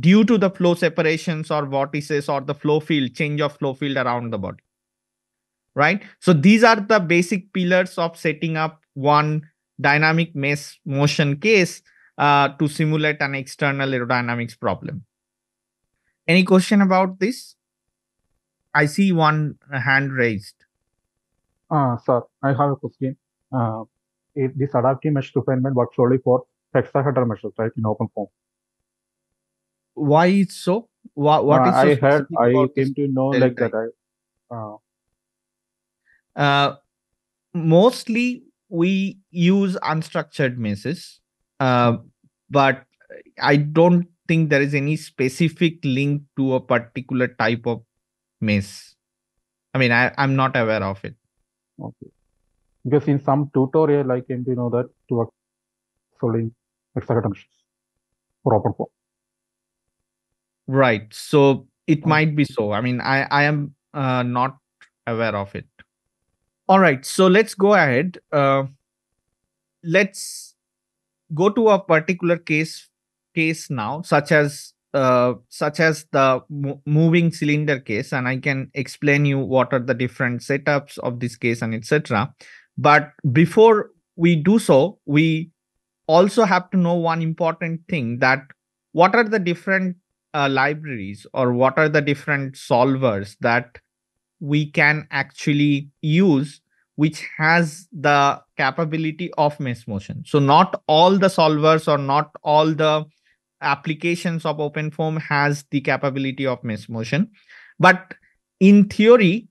due to the flow separations or vortices or the flow field change of flow field around the body. Right? So these are the basic pillars of setting up one dynamic mesh motion case uh, to simulate an external aerodynamics problem. Any question about this? I see one hand raised. Uh, sir, I have a question. Uh, if this adaptive mesh refinement works only for hexahedral meshes, right, in OpenFOAM. Why it's so? What, what uh, is so I heard, I came to know like that. I, uh, uh, mostly we use unstructured meshes, uh, but I don't think there is any specific link to a particular type of mesh. I mean, I, I'm not aware of it. Okay. Because in some tutorial, I came to know that to work solving hexagon meshes for OpenFOAM. Right. So it might be so. I mean, I, I am uh, not aware of it. All right, so let's go ahead. Uh, let's go to a particular case case now, such as uh, such as the mo- moving cylinder case, and I can explain you what are the different setups of this case and etc. But before we do so, we also have to know one important thing that what are the different uh, libraries or what are the different solvers that we can actually use which has the capability of mesh motion. So not all the solvers or not all the applications of OpenFOAM has the capability of mesh motion but in theory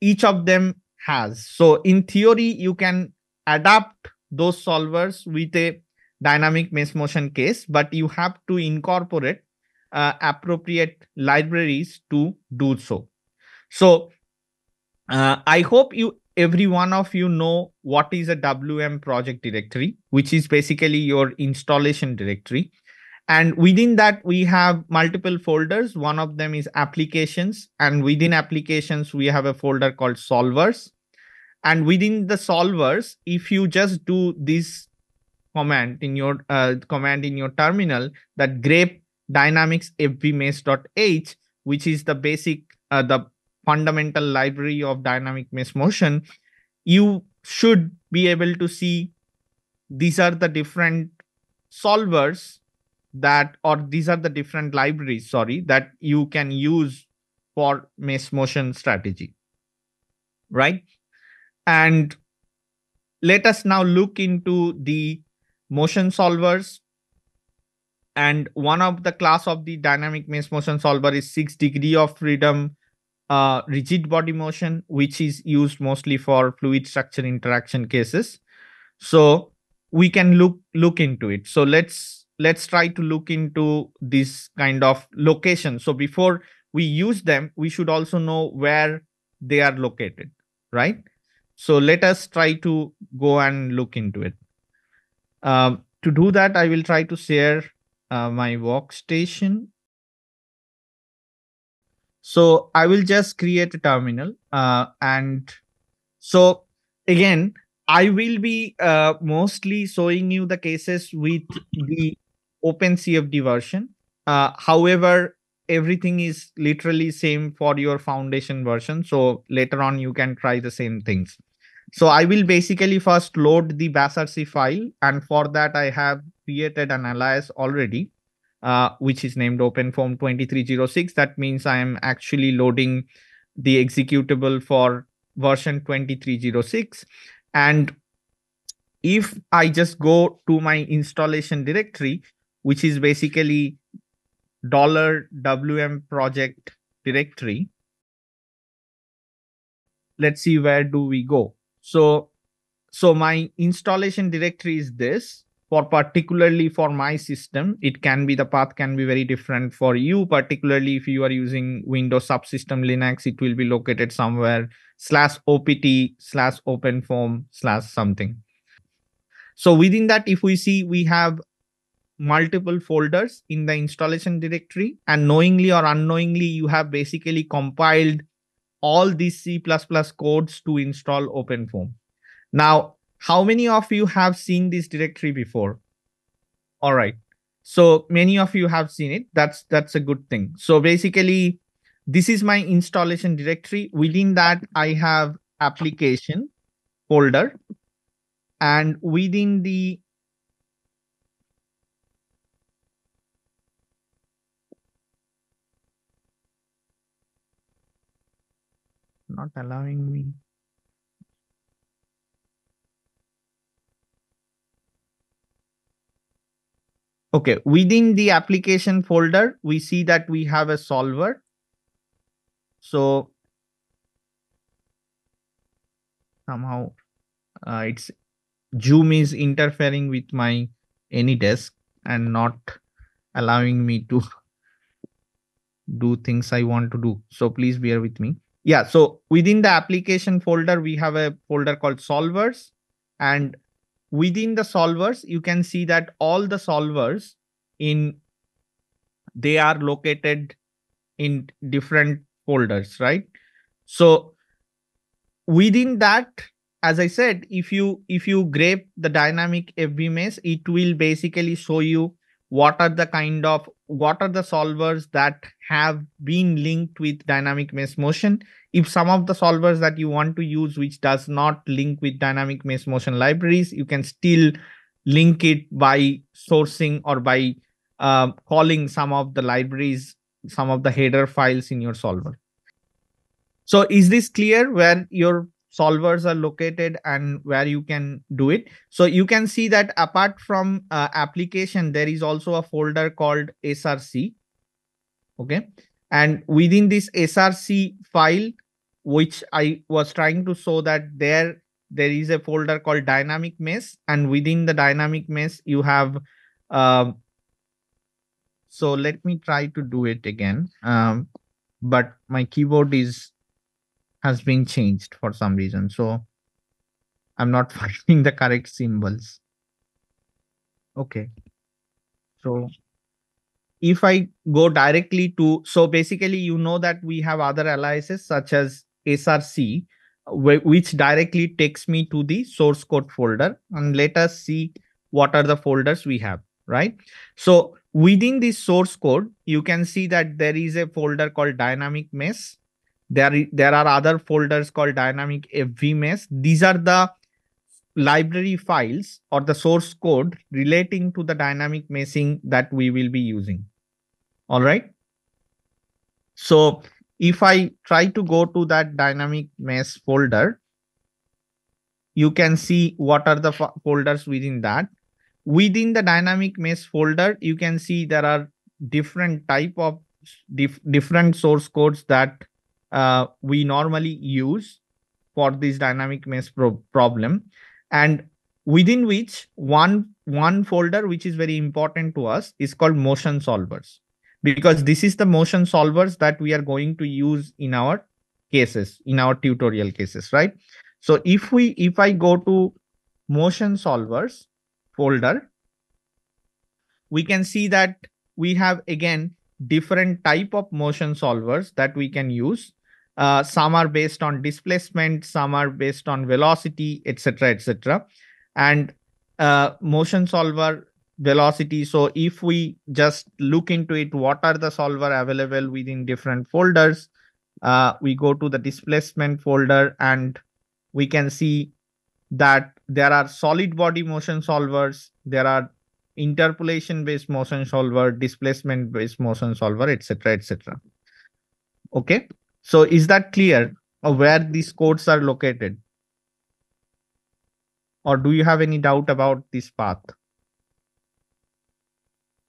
each of them has. So in theory you can adapt those solvers with a dynamic mesh motion case but you have to incorporate uh, appropriate libraries to do so. So uh, i hope you every one of you know what is a wm project directory which is basically your installation directory. And within that we have multiple folders. One of them is applications. And within applications we have a folder called solvers. And within the solvers if you just do this command in your uh, command in your terminal that grep dynamics fvmesh.h which is the basic uh, the fundamental library of dynamic mesh motion you should be able to see these are the different solvers that or these are the different libraries sorry that you can use for mesh motion strategy right? And let us now look into the motion solvers. And one of the class of the dynamic mesh motion solver is six degree of freedom uh, rigid body motion which is used mostly for fluid structure interaction cases so we can look look into it so let's let's try to look into this kind of location. So before we use them, we should also know where they are located, right? So let us try to go and look into it. Um, to do that, I will try to share uh, my workstation. So I will just create a terminal uh, and so again, I will be uh, mostly showing you the cases with the OpenCFD version. Uh, however, everything is literally same for your foundation version. So later on, you can try the same things. So I will basically first load the bashrc file. And for that, I have created an alias already, uh, which is named OpenFOAM 2306. That means I am actually loading the executable for version 2306. And if I just go to my installation directory, which is basically dollar wm project directory let's see where do we go so so my installation directory is this for particularly for my system it can be the path can be very different for you particularly if you are using windows subsystem linux it will be located somewhere slash opt slash openfoam slash something so within that if we see we have multiple folders in the installation directory and knowingly or unknowingly you have basically compiled all these C++ codes to install OpenFOAM. Now, how many of you have seen this directory before? All right. So many of you have seen it. That's that's a good thing. So basically, this is my installation directory. Within that, I have application folder. And within the not allowing me. Okay, within the application folder, we see that we have a solver. So somehow uh, it's Zoom is interfering with my AnyDesk and not allowing me to do things I want to do. So please bear with me yeah so within the application folder we have a folder called solvers and within the solvers you can see that all the solvers in they are located in different folders right? So within that as i said if you if you grab the dynamic fvmesh it will basically show you what are the kind of what are the solvers that have been linked with dynamic mesh motion? If some of the solvers that you want to use which does not link with dynamic mesh motion libraries you can still link it by sourcing or by uh, calling some of the libraries some of the header files in your solver. So is this clear where your solvers are located and where you can do it. So you can see that apart from uh, application, there is also a folder called SRC. Okay. And within this SRC file, which I was trying to show that there, there is a folder called dynamic mesh and within the dynamic mesh, you have, um, so let me try to do it again. Um, but my keyboard is has been changed for some reason. So I'm not finding the correct symbols. Okay. So if I go directly to, so basically, you know that we have other aliases such as SRC, which directly takes me to the source code folder. And let us see what are the folders we have, right? So within this source code, you can see that there is a folder called dynamic mesh there, there are other folders called dynamic fvmesh. These are the library files or the source code relating to the dynamic meshing that we will be using. All right. So if I try to go to that dynamic mesh folder, you can see what are the folders within that. Within the dynamic mesh folder, you can see there are different type of dif different source codes that uh, we normally use for this dynamic mesh pro problem. And within which one one folder which is very important to us is called motion solvers. Because this is the motion solvers that we are going to use in our cases in our tutorial cases right? So if we if i go to motion solvers folder we can see that we have again different type of motion solvers that we can use uh, some are based on displacement, some are based on velocity, etc., etc. And uh, motion solver velocity. So if we just look into it, what are the solver available within different folders? Uh, we go to the displacement folder and we can see that there are solid body motion solvers, there are interpolation based motion solver, displacement based motion solver, etc., etc. Okay. So is that clear where these codes are located? Or do you have any doubt about this path?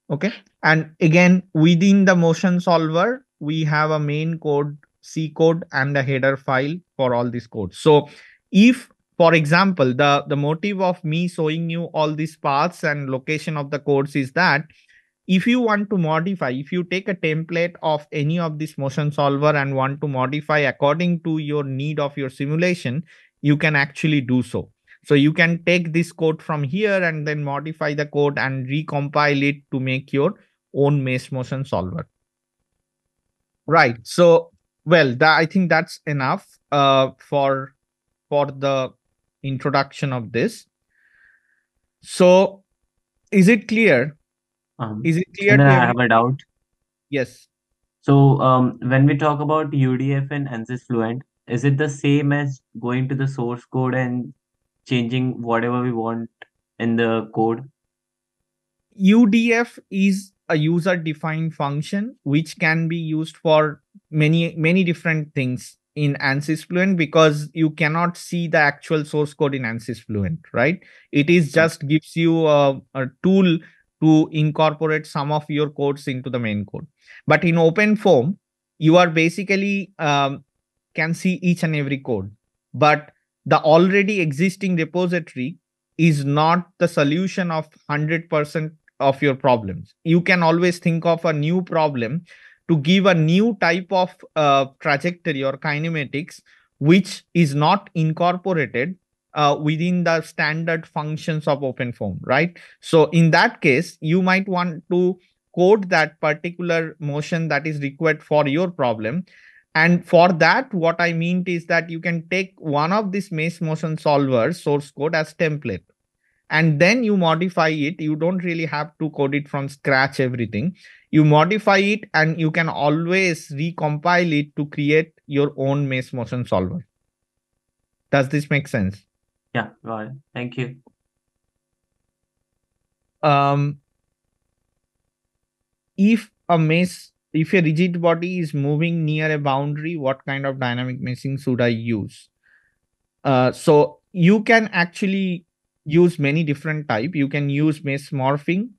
Okay. And again, within the motion solver, we have a main code, C code and a header file for all these codes. So if, for example, the, the motive of me showing you all these paths and location of the codes is that if you want to modify if you take a template of any of this motion solver and want to modify according to your need of your simulation you can actually do so. So you can take this code from here and then modify the code and recompile it to make your own mesh motion solver. Right so well that, i think that's enough uh, for for the introduction of this. So is it clear um, is it clear? I have a doubt. Yes. So um, when we talk about UDF and ANSYS Fluent, is it the same as going to the source code and changing whatever we want in the code? UDF is a user defined function which can be used for many many different things in ANSYS Fluent because you cannot see the actual source code in ANSYS Fluent, right? It is just gives you a, a tool to incorporate some of your codes into the main code. But in OpenFOAM, you are basically um, can see each and every code. But the already existing repository is not the solution of 100% of your problems. You can always think of a new problem to give a new type of uh, trajectory or kinematics, which is not incorporated uh, within the standard functions of OpenFOAM, right? So in that case, you might want to code that particular motion that is required for your problem. And for that, what I mean is that you can take one of these mesh motion solvers source code as template. and then you modify it you don't really have to code it from scratch everything you modify it and you can always recompile it to create your own mesh motion solver does this make sense Yeah, right. Thank you. um if a mesh if a rigid body is moving near a boundary what kind of dynamic meshing should i use uh, so you can actually use many different type you can use mesh morphing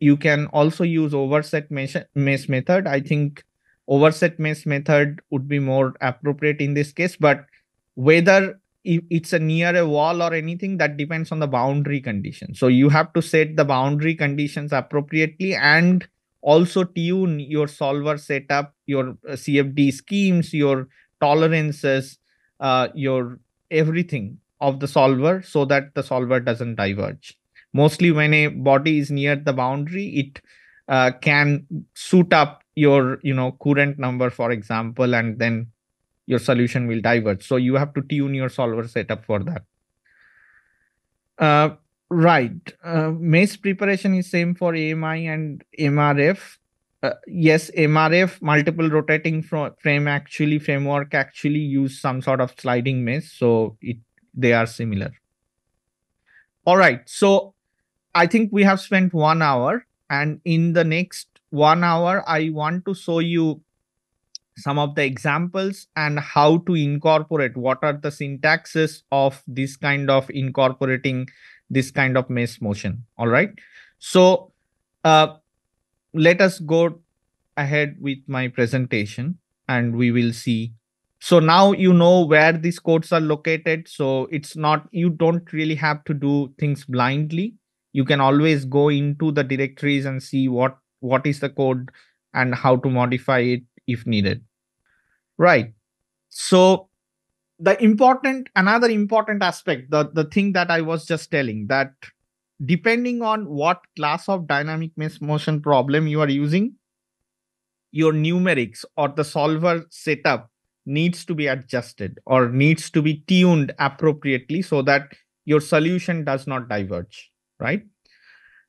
you can also use overset mesh, mesh method i think overset mesh method would be more appropriate in this case but whether it's a near a wall or anything that depends on the boundary condition. So you have to set the boundary conditions appropriately and also tune your solver setup your uh, cfd schemes your tolerances uh, your everything of the solver so that the solver doesn't diverge. Mostly when a body is near the boundary it uh, can suit up your you know Courant number for example and then your solution will diverge so you have to tune your solver setup for that. Uh, right. Uh, mesh preparation is same for ami and mrf uh, yes mrf multiple rotating fro- frame actually framework actually use some sort of sliding mesh so it they are similar. All right. So i think we have spent one hour and in the next one hour i want to show you some of the examples and how to incorporate what are the syntaxes of this kind of incorporating this kind of mesh motion all right? So uh, let us go ahead with my presentation and we will see. So now you know where these codes are located so it's not you don't really have to do things blindly. You can always go into the directories and see what what is the code and how to modify it if needed right. So the important another important aspect the the thing that i was just telling that depending on what class of dynamic motion problem you are using your numerics or the solver setup needs to be adjusted or needs to be tuned appropriately so that your solution does not diverge right?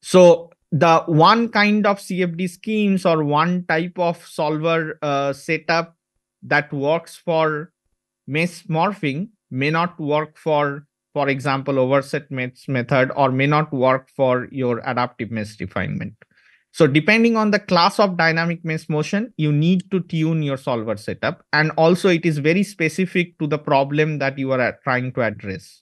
So the one kind of cfd schemes or one type of solver uh, setup that works for mesh morphing may not work for for example overset mesh method or may not work for your adaptive mesh refinement. So depending on the class of dynamic mesh motion you need to tune your solver setup. And also it is very specific to the problem that you are uh, trying to address.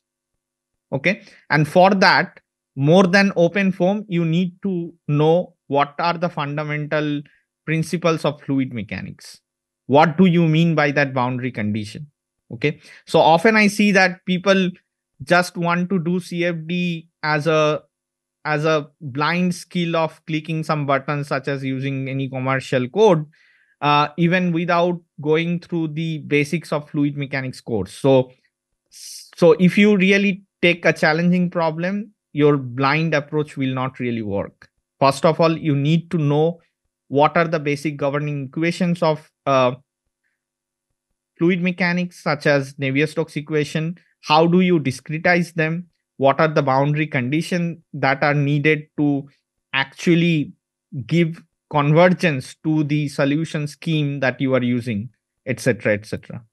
Okay? And for that more than open OpenFOAM you need to know what are the fundamental principles of fluid mechanics what do you mean by that boundary condition? Okay. So often i see that people just want to do cfd as a as a blind skill of clicking some buttons such as using any commercial code uh, even without going through the basics of fluid mechanics course. So so if you really take a challenging problem your blind approach will not really work. First of all you need to know what are the basic governing equations of uh, fluid mechanics such as Navier-Stokes equation how do you discretize them? What are the boundary conditions that are needed to actually give convergence to the solution scheme that you are using etc etc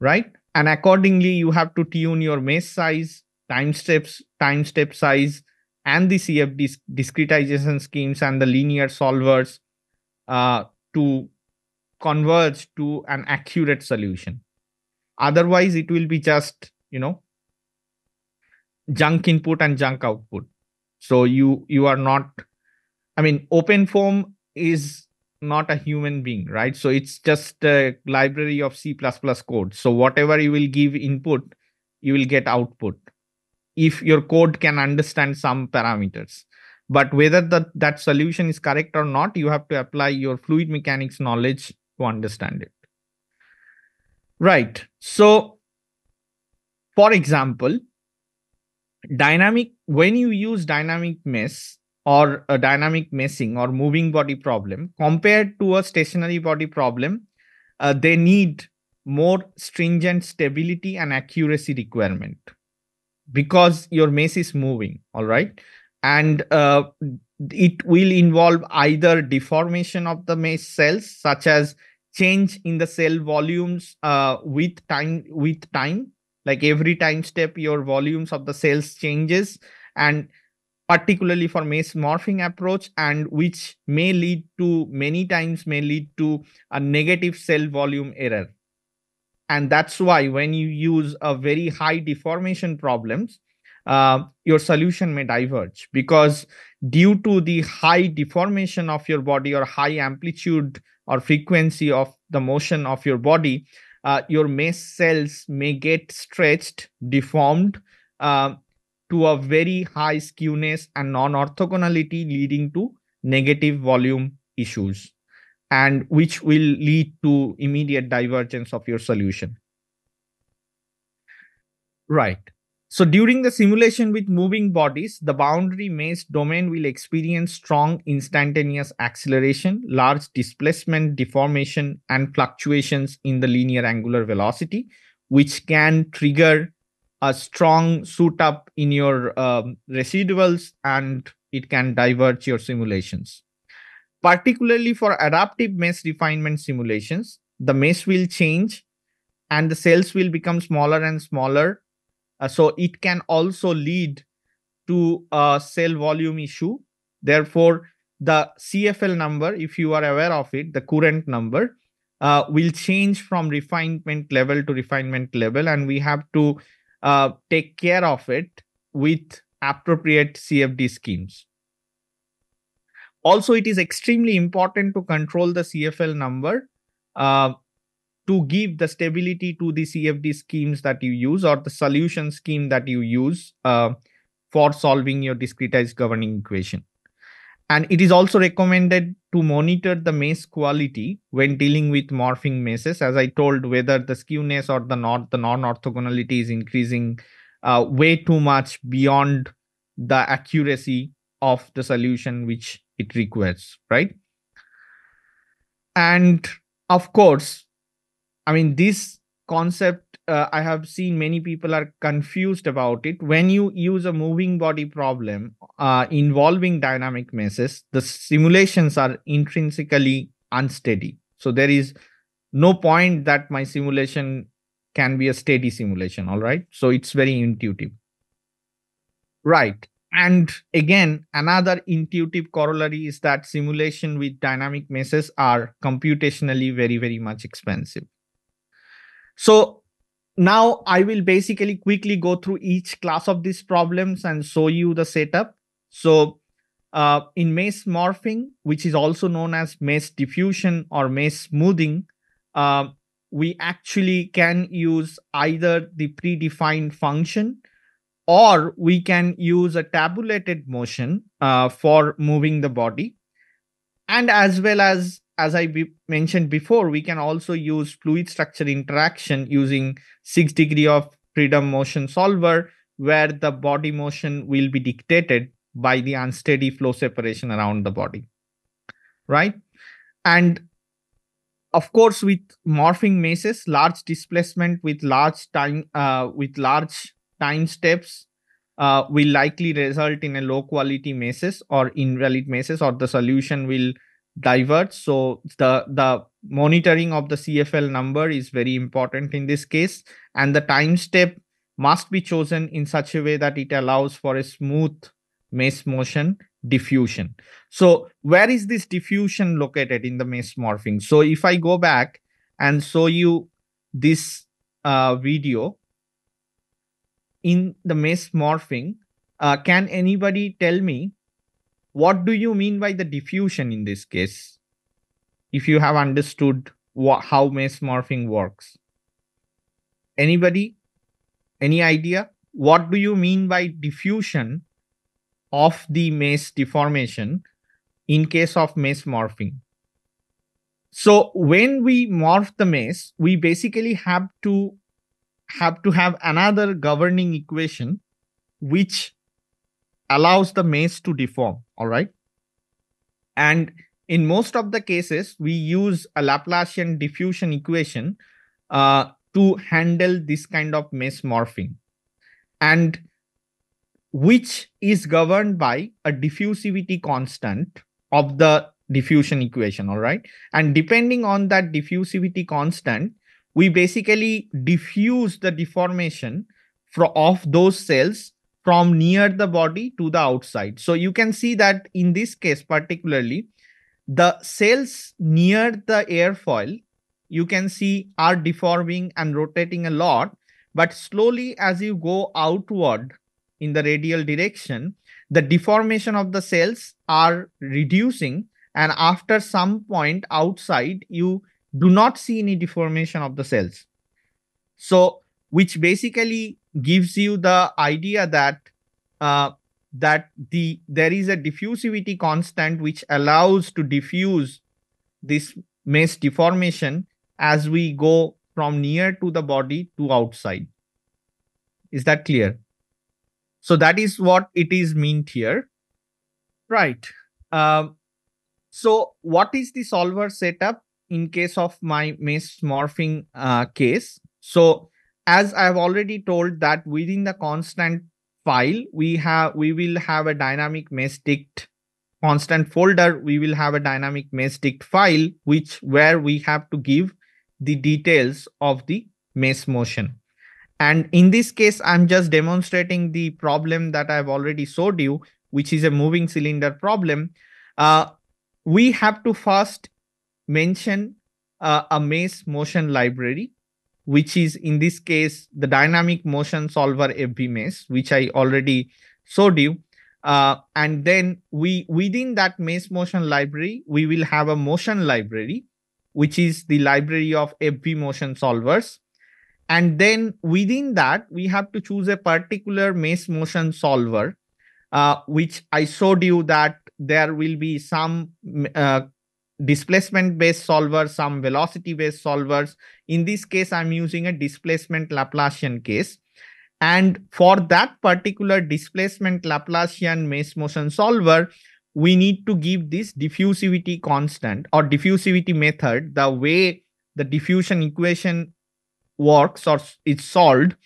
right? And accordingly you have to tune your mesh size time steps time step size and the cfd discretization schemes and the linear solvers uh, to converge to an accurate solution. Otherwise it will be just you know junk input and junk output. So you you are not i mean Open OpenFOAM is not a human being right? So it's just a library of c++ code. So whatever you will give input you will get output if your code can understand some parameters. But whether the, that solution is correct or not you have to apply your fluid mechanics knowledge to understand it. Right. So for example dynamic when you use dynamic mesh or a dynamic meshing or moving body problem compared to a stationary body problem uh, they need more stringent stability and accuracy requirement because your mesh is moving all right? And uh, it will involve either deformation of the mesh cells such as change in the cell volumes uh, with time with time. Like every time step your volumes of the cells changes and particularly for mesh morphing approach and which may lead to many times may lead to a negative cell volume error. And that's why when you use a very high deformation problems uh, your solution may diverge because due to the high deformation of your body or high amplitude or frequency of the motion of your body uh, your mesh cells may get stretched deformed uh, to a very high skewness and non-orthogonality leading to negative volume issues and which will lead to immediate divergence of your solution. Right so during the simulation with moving bodies, the boundary mesh domain will experience strong instantaneous acceleration, large displacement, deformation, and fluctuations in the linear angular velocity, which can trigger a strong suit up in your um, residuals and it can diverge your simulations. Particularly for adaptive mesh refinement simulations, the mesh will change and the cells will become smaller and smaller so it can also lead to a cell volume issue. Therefore, the CFL number, if you are aware of it, the Courant number, uh, will change from refinement level to refinement level, and we have to uh, take care of it with appropriate CFD schemes. Also, it is extremely important to control the CFL number uh, to give the stability to the CFD schemes that you use or the solution scheme that you use uh, for solving your discretized governing equation. And it is also recommended to monitor the mesh quality when dealing with morphing meshes. As I told, whether the skewness or the not the non-orthogonality is increasing uh, way too much beyond the accuracy of the solution which it requires, right? And of course, I mean, this concept, uh, I have seen many people are confused about it. When you use a moving body problem uh, involving dynamic meshes, the simulations are intrinsically unsteady. So there is no point that my simulation can be a steady simulation. All right. So it's very intuitive. Right. And again, another intuitive corollary is that simulation with dynamic meshes are computationally very, very much expensive. So now I will basically quickly go through each class of these problems and show you the setup. So uh, in mesh morphing, which is also known as mesh diffusion or mesh smoothing, uh, we actually can use either the predefined function or we can use a tabulated motion uh, for moving the body and as well as as I be mentioned before, we can also use fluid structure interaction using six degree of freedom motion solver, where the body motion will be dictated by the unsteady flow separation around the body, right? And of course, with morphing meshes, large displacement with large time uh, with large time steps uh, will likely result in a low quality meshes or invalid meshes, or the solution will diverge. So the, the monitoring of the CFL number is very important in this case. And the time step must be chosen in such a way that it allows for a smooth mesh motion diffusion. So where is this diffusion located in the mesh morphing? So if I go back and show you this uh, video in the mesh morphing, uh, can anybody tell me what do you mean by the diffusion in this case? If you have understood what, how mesh morphing works. Anybody? Any idea? What do you mean by diffusion of the mesh deformation in case of mesh morphing? So when we morph the mesh, we basically have to have to have another governing equation which allows the mesh to deform. All right. And in most of the cases, we use a Laplacian diffusion equation uh, to handle this kind of mesh morphing. And which is governed by a diffusivity constant of the diffusion equation, all right? And depending on that diffusivity constant, we basically diffuse the deformation for, of those cells from near the body to the outside. So you can see that in this case particularly, the cells near the airfoil, you can see are deforming and rotating a lot. But slowly as you go outward in the radial direction, the deformation of the cells are reducing. And after some point outside, you do not see any deformation of the cells. So, which basically gives you the idea that uh, that the there is a diffusivity constant which allows to diffuse this mesh deformation as we go from near to the body to outside. Is that clear? So that is what it is meant here. Right. Um, so what is the solver setup in case of my mesh morphing uh, case? So as I've already told that within the constant file, we have we will have a dynamicMeshDict constant folder. We will have a dynamicMeshDict file, which where we have to give the details of the mesh motion. And in this case, I'm just demonstrating the problem that I've already showed you, which is a moving cylinder problem. Uh, we have to first mention uh, a mesh motion library which is in this case the dynamicMotionSolverFvMesh, which I already showed you. Uh, and then we within that mesh motion library, we will have a motion library, which is the library of fvMotionSolvers. And then within that, we have to choose a particular mesh motion solver, uh, which I showed you that there will be some uh, displacement based solvers, some velocity based solvers. In this case, I'm using a displacement Laplacian case. And for that particular displacement Laplacian mesh motion solver, we need to give this diffusivity constant or diffusivity method, the way the diffusion equation works or it's solved.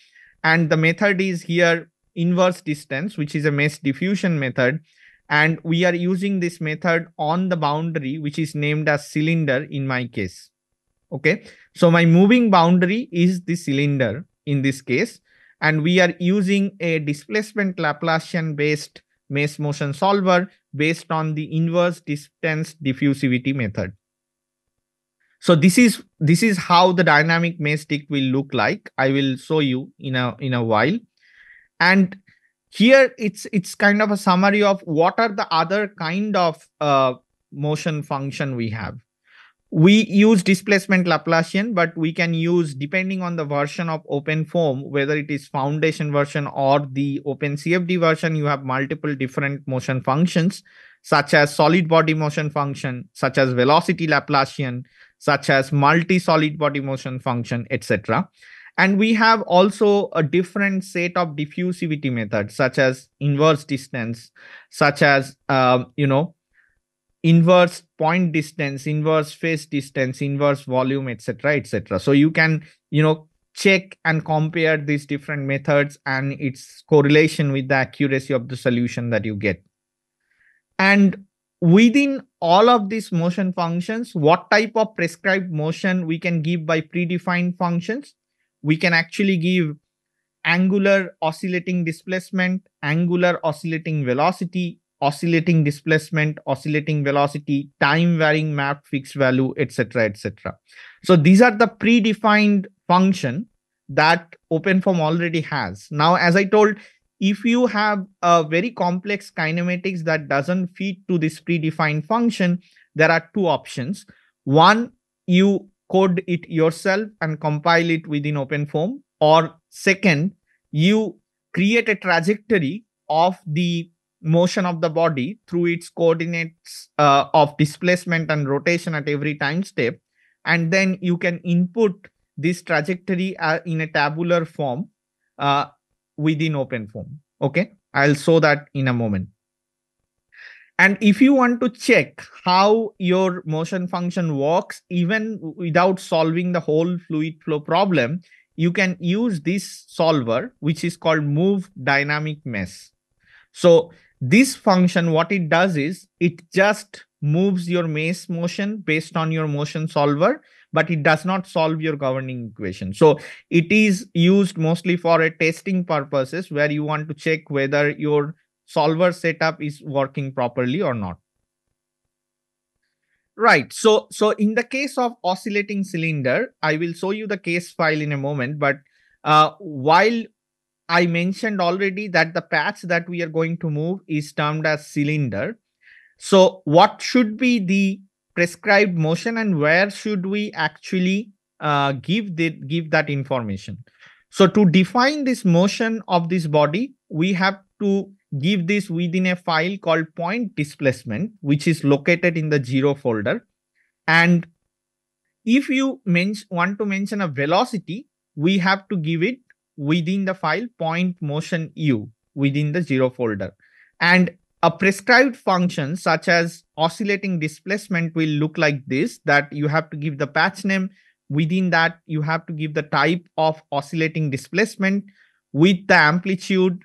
And the method is here inverse distance, which is a mesh diffusion method and we are using this method on the boundary which is named as cylinder in my case. Okay? So my moving boundary is the cylinder in this case. And we are using a displacement laplacian based mesh motion solver based on the inverse distance diffusivity method. So this is this is how the dynamicMeshDict will look like. I will show you in a in a while. And here it's it's kind of a summary of what are the other kind of uh, motion function we have. We use displacement laplacian but we can use depending on the version of openfoam whether it is foundation version or the opencfd version you have multiple different motion functions such as solid body motion function such as velocity laplacian such as multi solid body motion function etc and we have also a different set of diffusivity methods, such as inverse distance, such as, um, you know, inverse point distance, inverse face distance, inverse volume, etc., etc. So you can, you know, check and compare these different methods and its correlation with the accuracy of the solution that you get. And within all of these motion functions, what type of prescribed motion we can give by predefined functions? We can actually give angular oscillating displacement, angular oscillating velocity, oscillating displacement, oscillating velocity, time varying map fixed value, etc., etc. So these are the predefined function that OpenFOAM already has. Now, as I told, if you have a very complex kinematics that doesn't fit to this predefined function, there are two options. One, you code it yourself and compile it within OpenFOAM. Or second, you create a trajectory of the motion of the body through its coordinates uh, of displacement and rotation at every time step. And then you can input this trajectory uh, in a tabular form uh, within OpenFOAM. Okay, I'll show that in a moment. And if you want to check how your motion function works, even without solving the whole fluid flow problem, you can use this solver, which is called Move Dynamic Mesh. So this function, what it does is it just moves your mesh motion based on your motion solver, but it does not solve your governing equation. So it is used mostly for a testing purposes where you want to check whether your solver setup is working properly or not. Right. So, so in the case of oscillating cylinder, I will show you the case file in a moment. But uh, while I mentioned already that the patch that we are going to move is termed as cylinder. So what should be the prescribed motion and where should we actually uh, give the, give that information? So to define this motion of this body, we have to give this within a file called point displacement, which is located in the zero folder. And if you want to mention a velocity, we have to give it within the file point motion u within the zero folder. And a prescribed function such as oscillating displacement will look like this, that you have to give the patch name. Within that, you have to give the type of oscillating displacement with the amplitude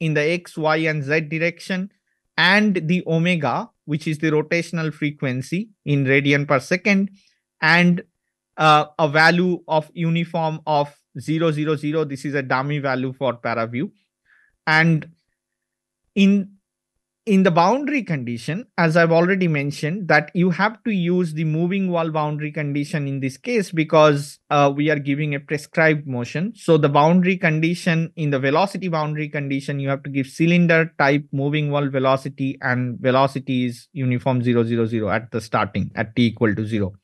in the x, y, and z direction, and the omega, which is the rotational frequency in radian per second, and uh, a value of uniform of 0, 0, 0. This is a dummy value for ParaView. And in in the boundary condition, as I've already mentioned, that you have to use the moving wall boundary condition in this case because uh, we are giving a prescribed motion. So the boundary condition in the velocity boundary condition, you have to give cylinder type moving wall velocity and velocity is uniform 0, 0, 0 at the starting at t equal to 0.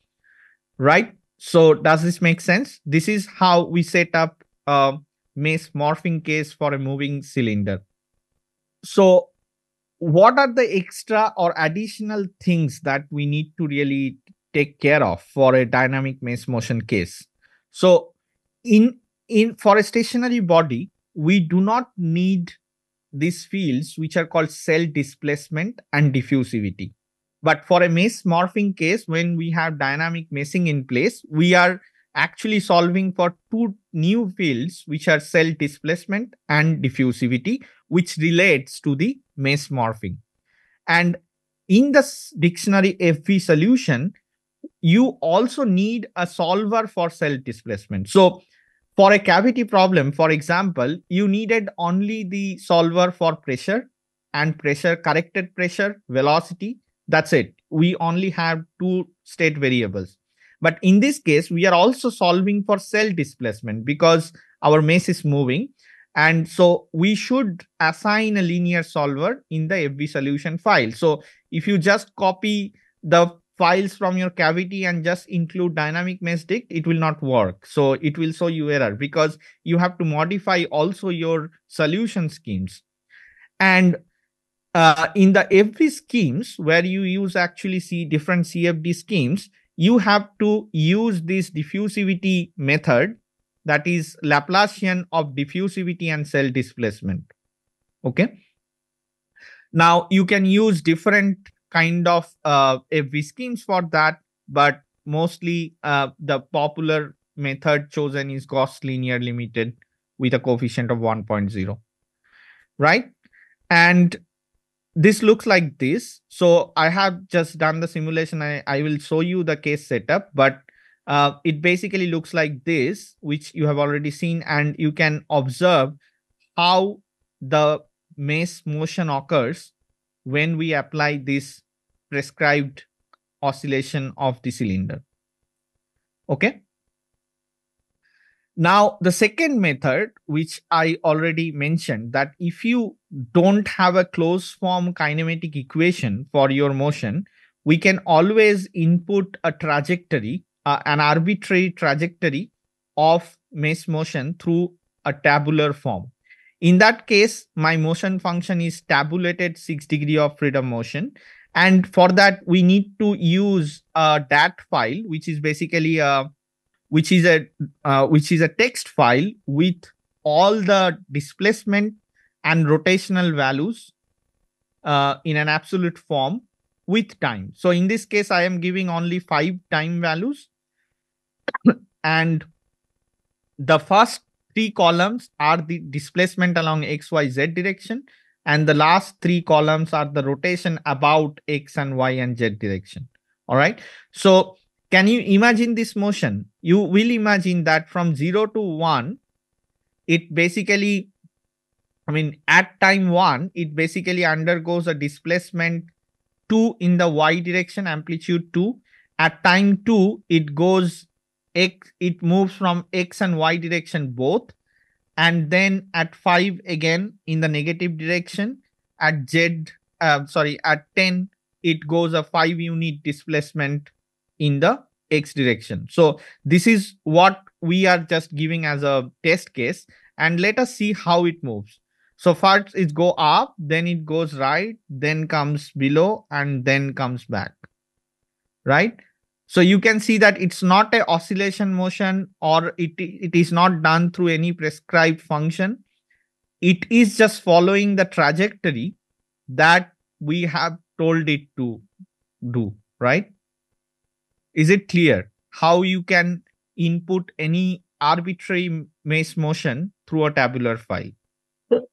Right? So does this make sense? This is how we set up a mesh morphing case for a moving cylinder. So what are the extra or additional things that we need to really take care of for a dynamic mesh motion case? So in in for a stationary body we do not need these fields which are called cell displacement and diffusivity. But for a mesh morphing case when we have dynamic meshing in place we are actually solving for two new fields which are cell displacement and diffusivity which relates to the mesh morphing. And in the dictionary fvSolution, you also need a solver for cell displacement. So for a cavity problem, for example, you needed only the solver for pressure and pressure corrected pressure, velocity. That's it. We only have two state variables. But in this case, we are also solving for cell displacement because our mesh is moving. And so we should assign a linear solver in the fvSolution file. So if you just copy the files from your cavity and just include dynamicMeshDict, it will not work. So it will show you error because you have to modify also your solution schemes. And uh, in the fvSchemes, where you use actually see different CFD schemes, you have to use this diffusivity method that is Laplacian of diffusivity and cell displacement. Okay. Now you can use different kind of uh, FV schemes for that, but mostly uh, the popular method chosen is Gauss linear limited with a coefficient of 1.0, right? And this looks like this. So I have just done the simulation. I, I will show you the case setup, but uh, it basically looks like this, which you have already seen, and you can observe how the mesh motion occurs when we apply this prescribed oscillation of the cylinder. Okay. Now, the second method, which I already mentioned, that if you don't have a closed form kinematic equation for your motion, we can always input a trajectory uh, an arbitrary trajectory of mesh motion through a tabular form. In that case, my motion function is tabulated 6 degree of freedom motion. And for that, we need to use a DAT file, which is basically a which is a uh, which is a text file with all the displacement and rotational values uh, in an absolute form with time. So in this case, I am giving only five time values and the first three columns are the displacement along xyz direction and the last three columns are the rotation about x and y and z direction. All right? So can you imagine this motion? You will imagine that from 0 to 1 it basically i mean at time 1 it basically undergoes a displacement 2 in the y direction amplitude 2 at time 2 it goes x it moves from x and y direction both and then at 5 again in the negative direction at z uh, sorry at 10 it goes a 5 unit displacement in the x direction. So this is what we are just giving as a test case and let us see how it moves. So first it go up then it goes right then comes below and then comes back. Right so you can see that it's not a oscillation motion or it, it is not done through any prescribed function. It is just following the trajectory that we have told it to do, right? Is it clear how you can input any arbitrary mesh motion through a tabular file?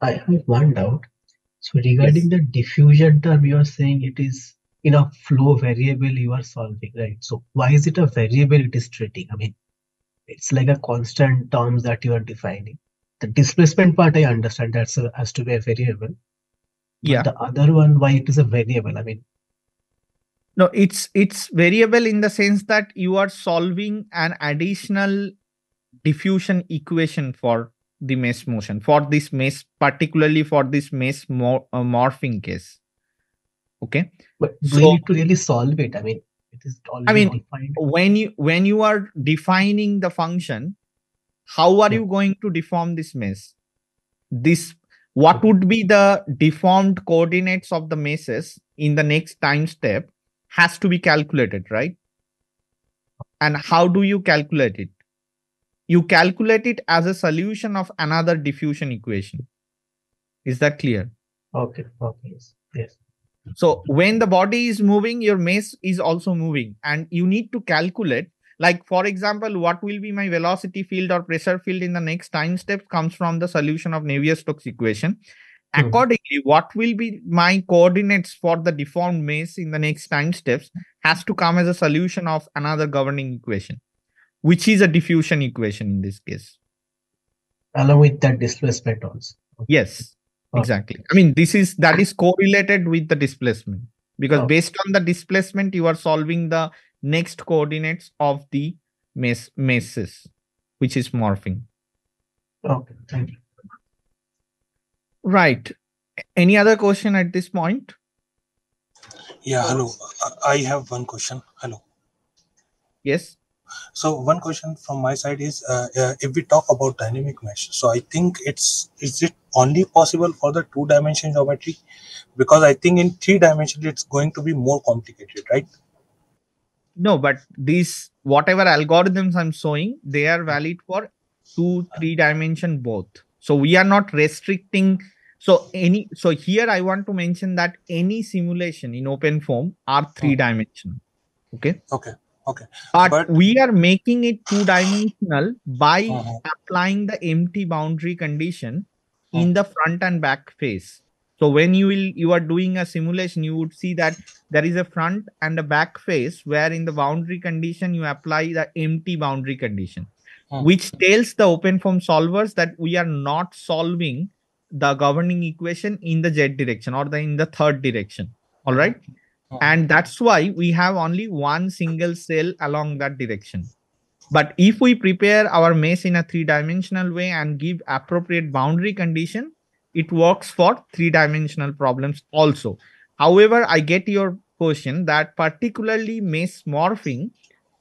I have one doubt. So regarding yes. the diffusion term, you are saying it is in a flow variable you are solving, right? So why is it a variable it is treating? I mean, it's like a constant terms that you are defining. The displacement part, I understand that's a, has to be a variable. Yeah. the other one, why it is a variable? I mean, no, it's it's variable in the sense that you are solving an additional diffusion equation for the mesh motion for this mesh, particularly for this mesh mor- uh, morphing case okay? But do so, you need to really solve it. I mean it is already i mean defined. when you when you are defining the function how are yeah. you going to deform this mesh? This what would be the deformed coordinates of the meshes in the next time step has to be calculated right? And how do you calculate it? You calculate it as a solution of another diffusion equation. Is that clear? Okay okay yes yes so when the body is moving, your mesh is also moving, and you need to calculate. Like for example, what will be my velocity field or pressure field in the next time step comes from the solution of Navier-Stokes equation. Mm-hmm. Accordingly, what will be my coordinates for the deformed mesh in the next time steps has to come as a solution of another governing equation, which is a diffusion equation in this case. Along with that displacement also. Yes exactly. I mean this is that is correlated with the displacement. Because oh. based on the displacement you are solving the next coordinates of the mesh meshes which is morphing. Okay thank you. Right. Any other question at this point? Yeah hello. I have one question. Hello. Yes so one question from my side is, uh, uh, if we talk about dynamic mesh, so I think it's is it only possible for the two dimension geometry? Because I think in three dimension it's going to be more complicated, right? No, but these whatever algorithms I'm showing, they are valid for two, three dimension both. So we are not restricting. So any so here I want to mention that any simulation in OpenFOAM are three dimensional. Okay. Okay okay but, but, we are making it two dimensional by uh-huh. applying the empty boundary condition uh-huh. in the front and back face so when you will you are doing a simulation you would see that there is a front and a back face where in the boundary condition you apply the empty boundary condition uh-huh. which tells the OpenFOAM solvers that we are not solving the governing equation in the z direction or the in the third direction all right Oh. and that's why we have only one single cell along that direction. But if we prepare our mesh in a three dimensional way and give appropriate boundary condition it works for three dimensional problems also. However i get your question that particularly mesh morphing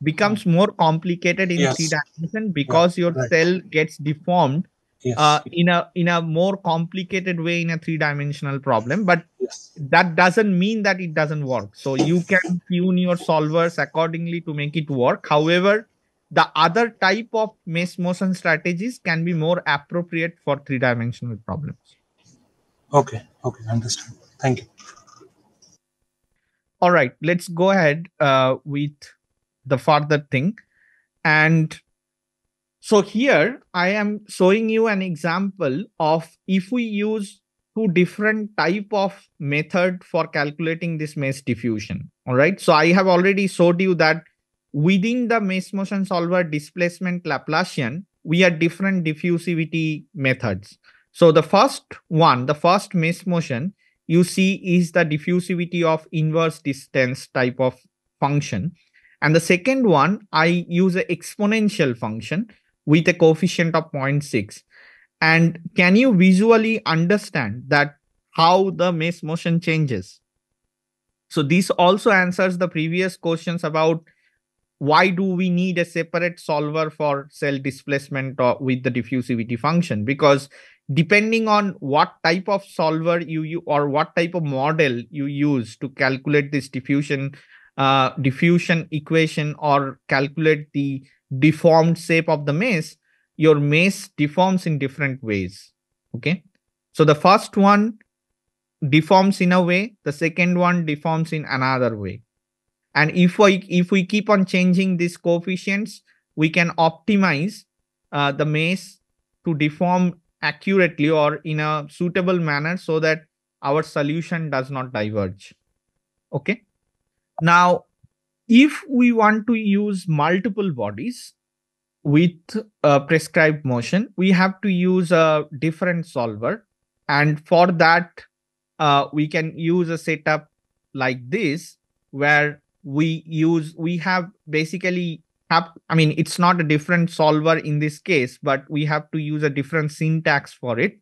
becomes hmm. more complicated in yes. three dimension because yeah, your right. cell gets deformed yes. uh, in a in a more complicated way in a three dimensional problem but yes. that doesn't mean that it doesn't work. So you can tune your solvers accordingly to make it work. However the other type of mesh motion strategies can be more appropriate for three dimensional problems. Okay. Okay. Understand thank you. All right. Let's go ahead uh, with the further thing. And so here I am showing you an example of if we use two different type of method for calculating this mesh diffusion. All right. So I have already showed you that within the mesh motion solver displacement Laplacian, we have different diffusivity methods. So the first one, the first mesh motion you see is the diffusivity of inverse distance type of function. And the second one, I use an exponential function with a coefficient of 0.6. And can you visually understand that how the mesh motion changes? So this also answers the previous questions about why do we need a separate solver for cell displacement or with the diffusivity function? Because depending on what type of solver you use or what type of model you use to calculate this diffusion uh, diffusion equation or calculate the deformed shape of the mesh, your mesh deforms in different ways. Okay. So the first one deforms in a way, the second one deforms in another way. And if we if we keep on changing these coefficients, we can optimize uh, the mesh to deform accurately or in a suitable manner so that our solution does not diverge. Okay. Now, if we want to use multiple bodies with a prescribed motion, we have to use a different solver. And for that, uh, we can use a setup like this, where we use, we have basically have, I mean, it's not a different solver in this case, but we have to use a different syntax for it.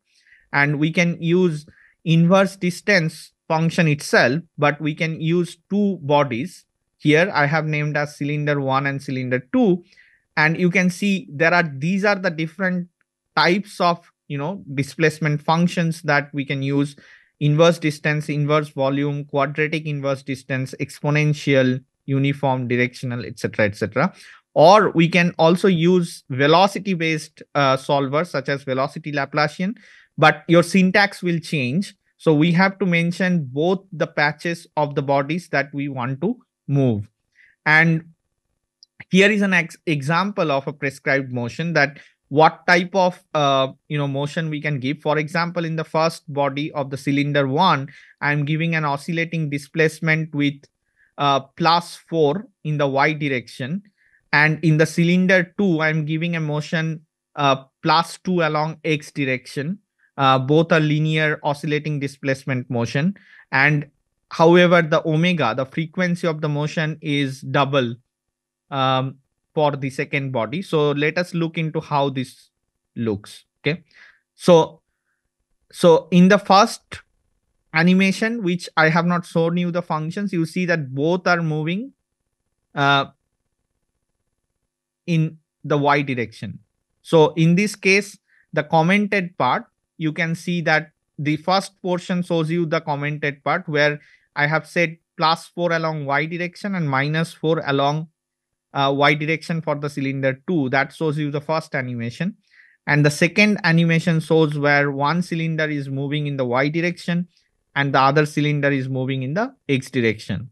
And we can use inverse distance function itself, but we can use two bodies. Here I have named as cylinder one and cylinder two. And you can see there are, these are the different types of, you know, displacement functions that we can use inverse distance, inverse volume, quadratic inverse distance, exponential, uniform, directional, etc., etc. Or we can also use velocity-based uh, solvers such as velocity Laplacian, but your syntax will change. So we have to mention both the patches of the bodies that we want to move. And here is an ex example of a prescribed motion that what type of uh, you know motion we can give. For example, in the first body of the cylinder one, I'm giving an oscillating displacement with uh, plus four in the y direction and in the cylinder 2 i'm giving a motion uh, plus 2 along x direction uh, both are linear oscillating displacement motion and however the omega the frequency of the motion is double um, for the second body so let us look into how this looks okay so so in the first animation which i have not shown you the functions you see that both are moving uh, in the y direction. So in this case, the commented part, you can see that the first portion shows you the commented part where I have said plus 4 along y direction and minus 4 along uh, y direction for the cylinder 2. That shows you the first animation. And the second animation shows where one cylinder is moving in the y direction and the other cylinder is moving in the x direction.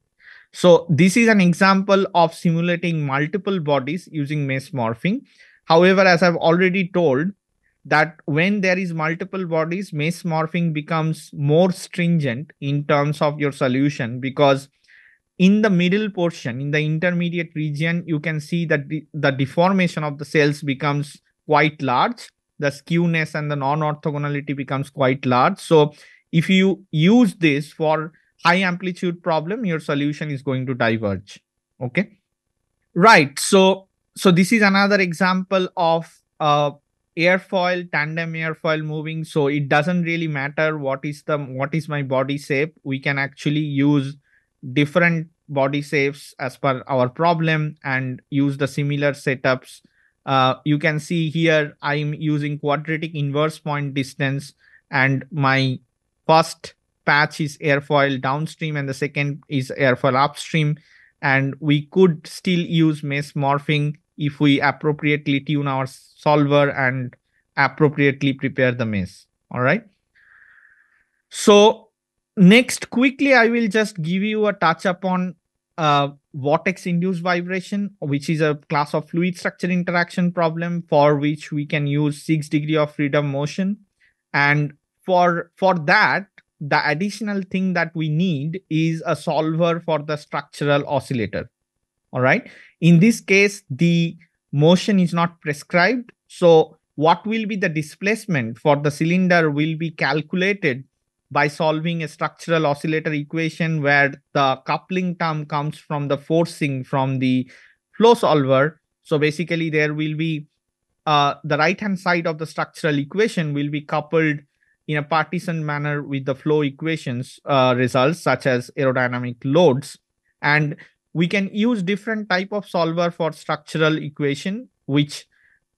So this is an example of simulating multiple bodies using mesh morphing. However, as I've already told, that when there is multiple bodies, mesh morphing becomes more stringent in terms of your solution because in the middle portion, in the intermediate region, you can see that the, the deformation of the cells becomes quite large. The skewness and the non-orthogonality becomes quite large. So if you use this for high amplitude problem, your solution is going to diverge. Okay. Right. So, so this is another example of uh, airfoil, tandem airfoil moving. So it doesn't really matter what is the, what is my body shape. We can actually use different body shapes as per our problem and use the similar setups. Uh, you can see here, I'm using quadratic inverse point distance and my first patch is airfoil downstream and the second is airfoil upstream. And we could still use mesh morphing if we appropriately tune our solver and appropriately prepare the mesh. All right. So next, quickly, I will just give you a touch upon uh, vortex induced vibration, which is a class of fluid structure interaction problem for which we can use six degree of freedom motion. And for for that the additional thing that we need is a solver for the structural oscillator all right. In this case the motion is not prescribed. So what will be the displacement for the cylinder will be calculated by solving a structural oscillator equation where the coupling term comes from the forcing from the flow solver. So basically there will be uh, the right hand side of the structural equation will be coupled in a partition manner with the flow equations uh, results such as aerodynamic loads. And we can use different type of solver for structural equation which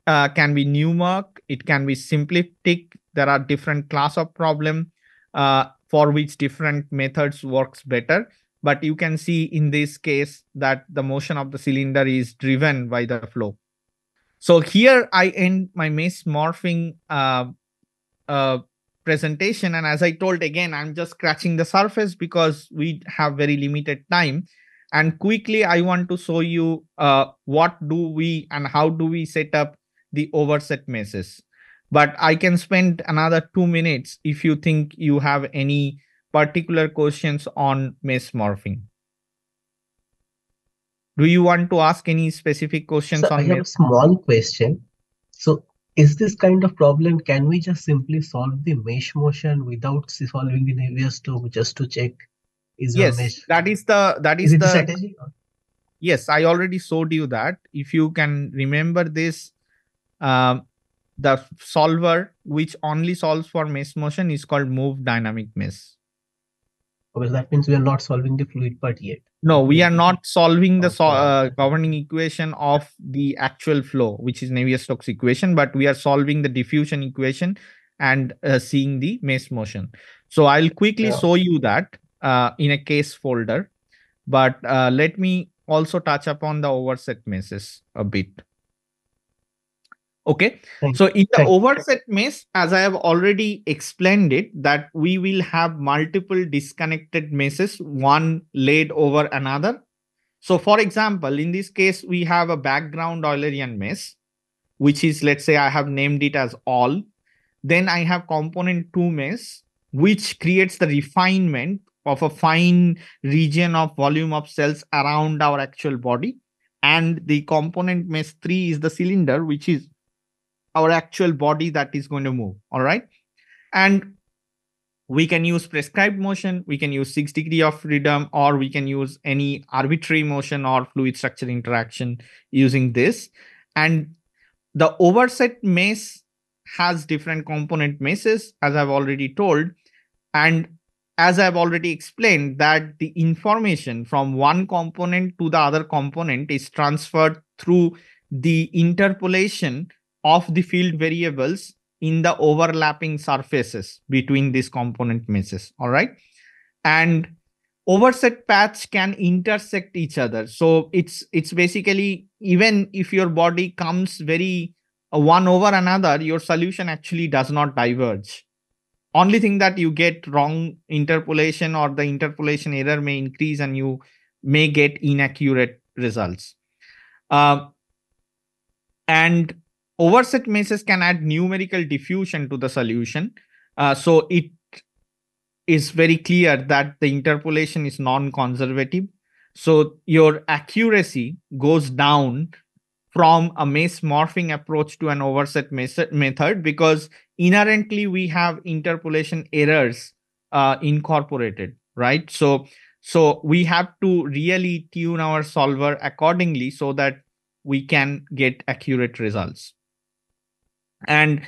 uh, can be Newmark it can be symplectic there are different class of problem uh, for which different methods works better. But you can see in this case that the motion of the cylinder is driven by the flow. So here i end my mesh morphing uh, uh, presentation. And as i told again i'm just scratching the surface because we have very limited time and quickly i want to show you uh, what do we and how do we set up the overset meshes. But i can spend another two minutes if you think you have any particular questions on mesh morphing. Do you want to ask any specific questions so on i have a small question. So is this kind of problem can we just simply solve the mesh motion without solving the Navier-Stokes just to check is yes that is the that is, is the, the strategy? Yes i already showed you that. If you can remember this um, the solver which only solves for mesh motion is called moveDynamicMesh. Because that means we are not solving the fluid part yet. No we are not solving the so, uh, governing equation of the actual flow which is navier-stokes equation but we are solving the diffusion equation and uh, seeing the mesh motion. So i'll quickly Yeah. show you that uh, in a case folder. But uh, let me also touch upon the overset meshes a bit. Okay? So in the overset mesh as i have already explained it that we will have multiple disconnected meshes one laid over another. So for example in this case we have a background eulerian mesh which is let's say i have named it as all. Then i have component 2 mesh which creates the refinement of a fine region of volume of cells around our actual body. And the component mesh 3 is the cylinder which is our actual body that is going to move all right? And we can use prescribed motion we can use six degree of freedom or we can use any arbitrary motion or fluid structure interaction using this. And the overset mesh has different component meshes as i've already told. And as i've already explained that the information from one component to the other component is transferred through the interpolation of the field variables in the overlapping surfaces between these component meshes all right? And overset patches can intersect each other. So it's it's basically even if your body comes very uh, one over another your solution actually does not diverge only thing that you get wrong interpolation or the interpolation error may increase and you may get inaccurate results. Uh, and overset meshes can add numerical diffusion to the solution. Uh, so it is very clear that the interpolation is non-conservative. So your accuracy goes down from a mesh morphing approach to an overset method because inherently we have interpolation errors uh, incorporated right? So so we have to really tune our solver accordingly so that we can get accurate results. And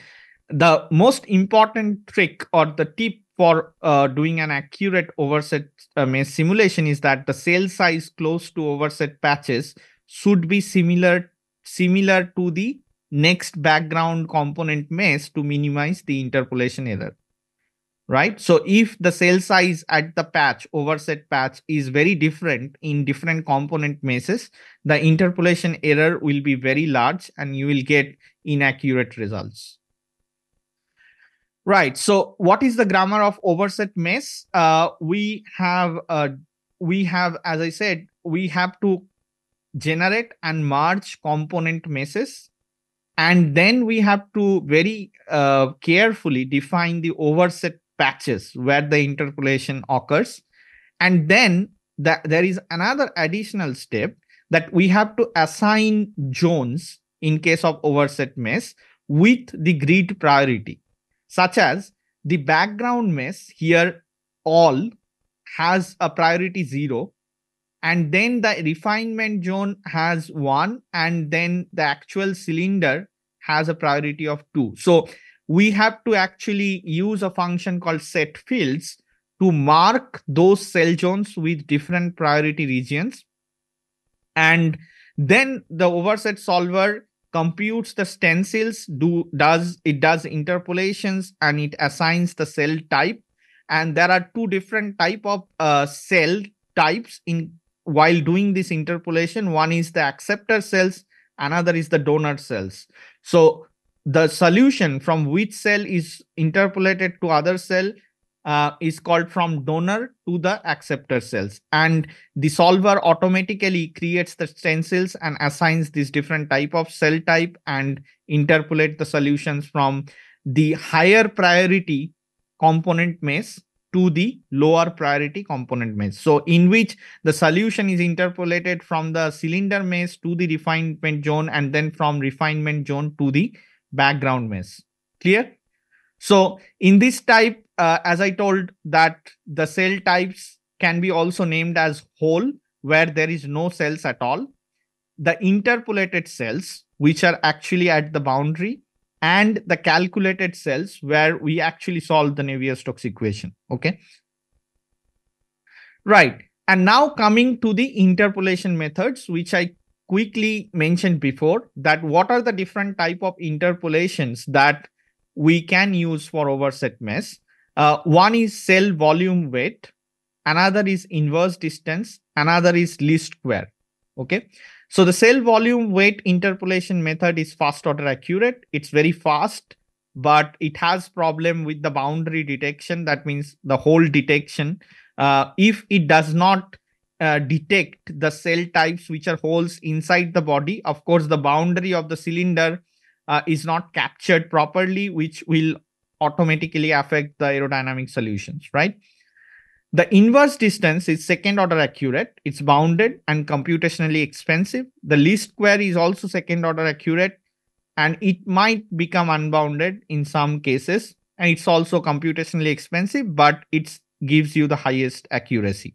the most important trick or the tip for uh, doing an accurate overset simulation is that the cell size close to overset patches should be similar similar to the next background component mesh to minimize the interpolation error right? So if the cell size at the patch overset patch is very different in different component meshes the interpolation error will be very large and you will get inaccurate results. Right so what is the grammar of overset mesh? Uh, we have uh, we have as i said we have to generate and merge component meshes and then we have to very uh, carefully define the overset patches where the interpolation occurs. And then there is another additional step that we have to assign zones in case of overset mesh with the grid priority such as the background mesh here all has a priority zero and then the refinement zone has one and then the actual cylinder has a priority of two. So we have to actually use a function called setFields to mark those cell zones with different priority regions. And then the overset solver computes the stencils do does it does interpolations and it assigns the cell type. And there are two different type of uh, cell types in while doing this interpolation one is the acceptor cells another is the donor cells. So the solution from which cell is interpolated to other cell uh, is called from donor to the acceptor cells. And the solver automatically creates the stencils and assigns this different type of cell type and interpolate the solutions from the higher priority component mesh to the lower priority component mesh. So in which the solution is interpolated from the cylinder mesh to the refinement zone and then from refinement zone to the background mesh. Clear? So in this type, uh, as I told that the cell types can be also named as hole where there is no cells at all. The interpolated cells, which are actually at the boundary and the calculated cells where we actually solve the Navier-Stokes equation. Okay. Right. And now coming to the interpolation methods, which I quickly mentioned before, that what are the different type of interpolations that we can use for overset mesh. Uh, one is cell volume weight, another is inverse distance, another is least square. Okay. So the cell volume weight interpolation method is first order accurate. It's very fast, but it has problem with the boundary detection. That means the hole detection. Uh, if it does not uh, detect the cell types which are holes inside the body, of course, the boundary of the cylinder uh, is not captured properly, which will automatically affect the aerodynamic solutions, right? The inverse distance is second order accurate. It's bounded and computationally expensive. The least square is also second order accurate and it might become unbounded in some cases. And it's also computationally expensive, but it gives you the highest accuracy.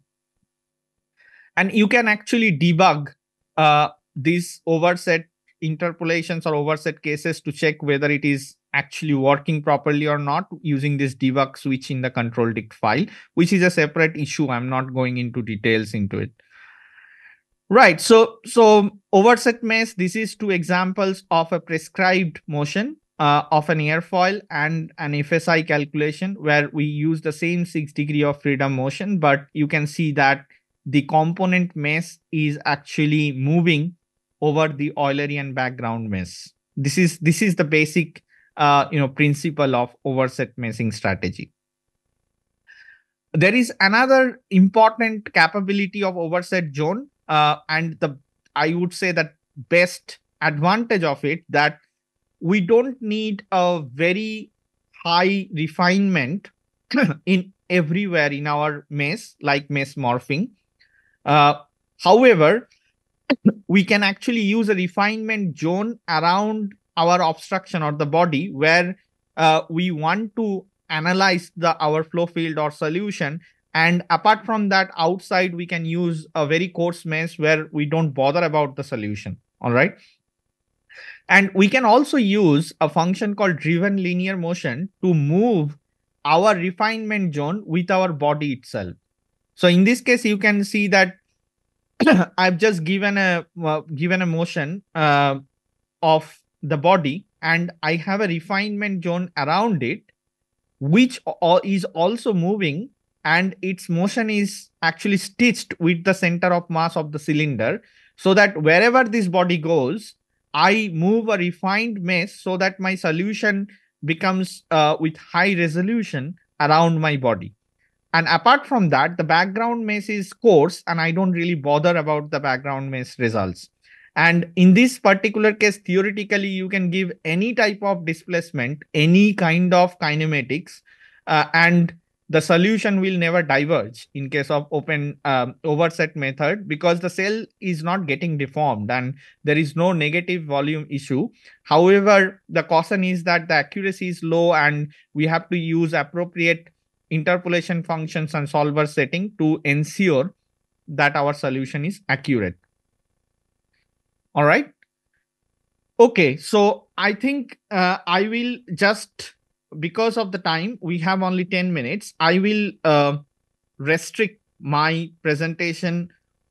And you can actually debug uh, these overset interpolations or overset cases to check whether it is actually working properly or not using this debug switch in the controlDict file, which is a separate issue. I'm not going into details into it. Right. So, so overset mesh, this is two examples of a prescribed motion uh, of an airfoil and an FSI calculation where we use the same six degree of freedom motion, but you can see that the component mesh is actually moving over the Eulerian background mesh. This is this is the basic uh, you know principle of overset meshing strategy. There is another important capability of overset zone, uh, and the I would say that best advantage of it that we don't need a very high refinement in everywhere in our mesh like mesh morphing. Uh, however, we can actually use a refinement zone around our obstruction or the body where uh, we want to analyze the our flow field or solution. And apart from that outside we can use a very coarse mesh where we don't bother about the solution. All right? And we can also use a function called drivenLinearMotion to move our refinement zone with our body itself. So in this case you can see that I've just given a uh, given a motion uh, of the body, and I have a refinement zone around it, which is also moving, and its motion is actually stitched with the center of mass of the cylinder, so that wherever this body goes, I move a refined mesh so that my solution becomes uh, with high resolution around my body. And apart from that, the background mesh is coarse and I don't really bother about the background mesh results. And in this particular case, theoretically, you can give any type of displacement, any kind of kinematics, uh, and the solution will never diverge in case of open um, overset method because the cell is not getting deformed and there is no negative volume issue. However, the caution is that the accuracy is low and we have to use appropriate interpolation functions and solver setting to ensure that our solution is accurate. All right. Okay, so I think uh, I will just, because of the time, we have only 10 minutes, I will uh, restrict my presentation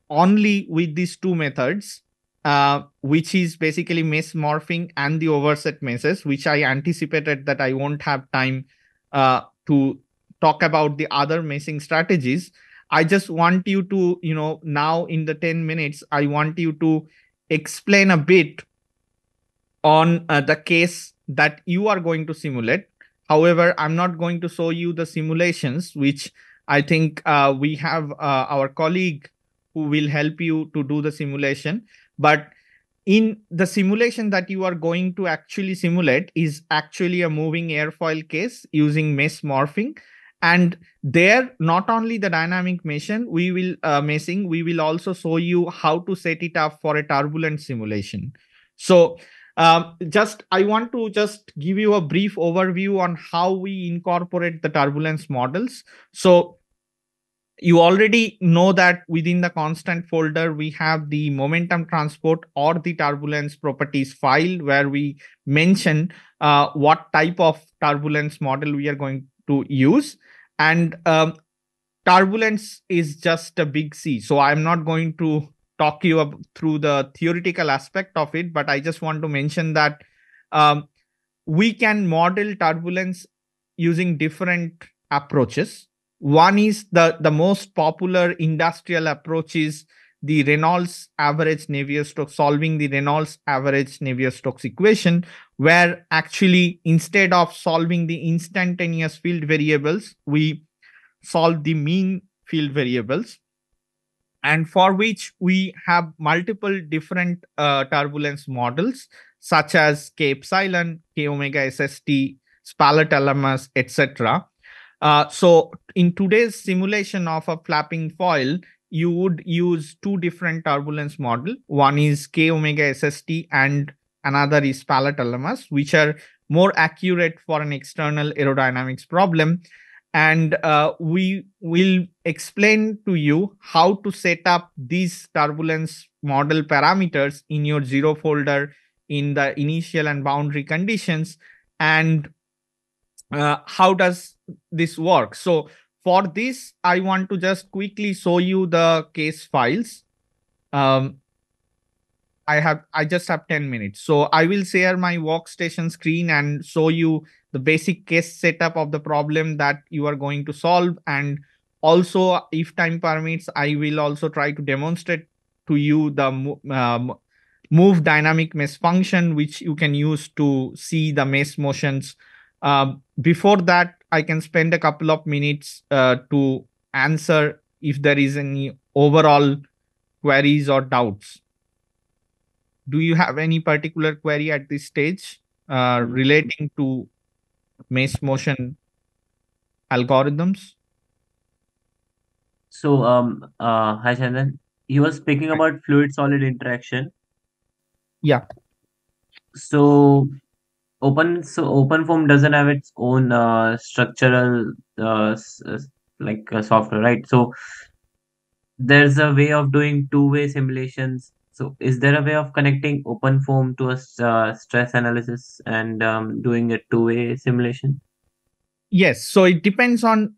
only with these two methods, uh, which is basically mesh morphing and the overset meshes, which I anticipated that I won't have time uh, to talk about the other meshing strategies. I just want you to, you know, now in the 10 minutes, I want you to explain a bit on uh, the case that you are going to simulate. However, I'm not going to show you the simulations, which I think uh, we have uh, our colleague who will help you to do the simulation. But in the simulation that you are going to actually simulate is actually a moving airfoil case using mesh morphing and there not only the dynamic meshing we will uh, meshing we will also show you how to set it up for a turbulent simulation. So um, just i want to just give you a brief overview on how we incorporate the turbulence models. So you already know that within the constant folder we have the momentum transport or the turbulence properties file where we mention uh, what type of turbulence model we are going to use. And um, turbulence is just a big sea. So i'm not going to talk you up through the theoretical aspect of it but i just want to mention that um, we can model turbulence using different approaches. One is the the most popular industrial approach is the Reynolds average Navier-Stokes solving the Reynolds average Navier-Stokes equation, where actually instead of solving the instantaneous field variables, we solve the mean field variables, and for which we have multiple different uh, turbulence models such as K epsilon, K omega SST, Spalart Allmaras, etc. Uh, so in today's simulation of a flapping foil, you would use two different turbulence model. One is K omega SST and another is Spalart Allmaras, which are more accurate for an external aerodynamics problem. And uh, we will explain to you how to set up these turbulence model parameters in your zero folder in the initial and boundary conditions and uh, how does this work. So for this, I want to just quickly show you the case files. Um, I have I just have 10 minutes. So I will share my workstation screen and show you the basic case setup of the problem that you are going to solve. And also, if time permits, I will also try to demonstrate to you the um, moveDynamicMesh function, which you can use to see the mesh motions. Uh, before that, I can spend a couple of minutes uh, to answer if there is any overall queries or doubts. Do you have any particular query at this stage uh, relating to mesh motion algorithms? So, um, uh, hi Chandan, you were speaking about fluid-solid interaction. Yeah. So, open so OpenFOAM doesn't have its own uh, structural uh, like uh, software right? So there's a way of doing two-way simulations. So is there a way of connecting OpenFOAM to a uh, stress analysis and um, doing a two-way simulation? Yes. So it depends on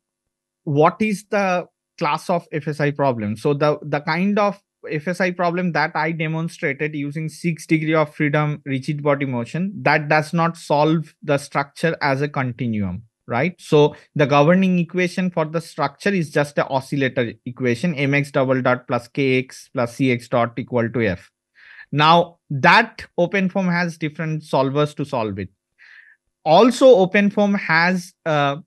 what is the class of fsi problem. So the the kind of FSI problem that I demonstrated using six degree of freedom rigid body motion that does not solve the structure as a continuum, right? So the governing equation for the structure is just a oscillator equation mx double dot plus kx plus cx dot equal to f. Now that OpenFOAM has different solvers to solve it. Also, OpenFOAM has uh,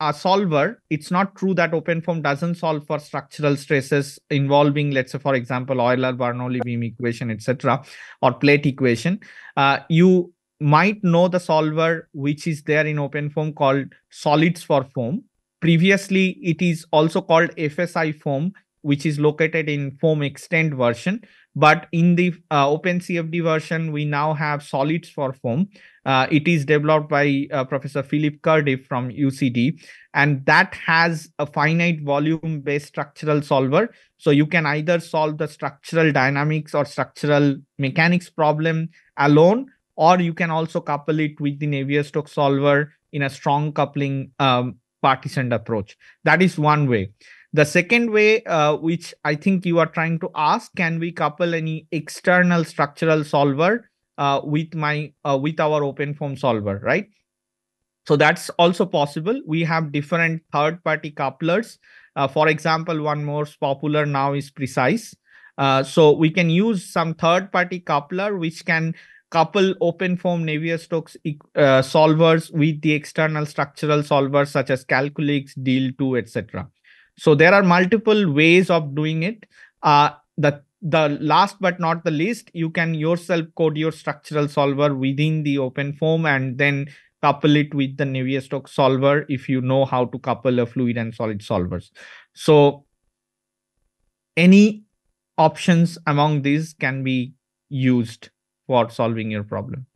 a solver, it's not true that OpenFOAM doesn't solve for structural stresses involving, let's say, for example, Euler-Bernoulli beam equation, etc., or plate equation. Uh, you might know the solver which is there in OpenFOAM called solids4Foam. Previously, it is also called fsiFoam, which is located in foam-extend version. But in the uh, OpenCFD version, we now have solids4Foam. Uh, it is developed by uh, Professor Philip Cardiff from UCD, and that has a finite volume based structural solver. So you can either solve the structural dynamics or structural mechanics problem alone, or you can also couple it with the Navier-Stokes solver in a strong coupling um, partitioned approach. That is one way. The second way, uh, which I think you are trying to ask, can we couple any external structural solver uh, with my uh, with our OpenFOAM solver, right? So that's also possible. We have different third-party couplers. Uh, for example, one most popular now is preCICE. Uh, so we can use some third-party coupler which can couple OpenFOAM Navier-Stokes uh, solvers with the external structural solvers such as CalculiX, deal.II, etc. So there are multiple ways of doing it. Uh, the the last but not the least, you can yourself code your structural solver within the OpenFOAM and then couple it with the Navier-Stokes solver if you know how to couple a fluid and solid solvers. So any options among these can be used for solving your problem.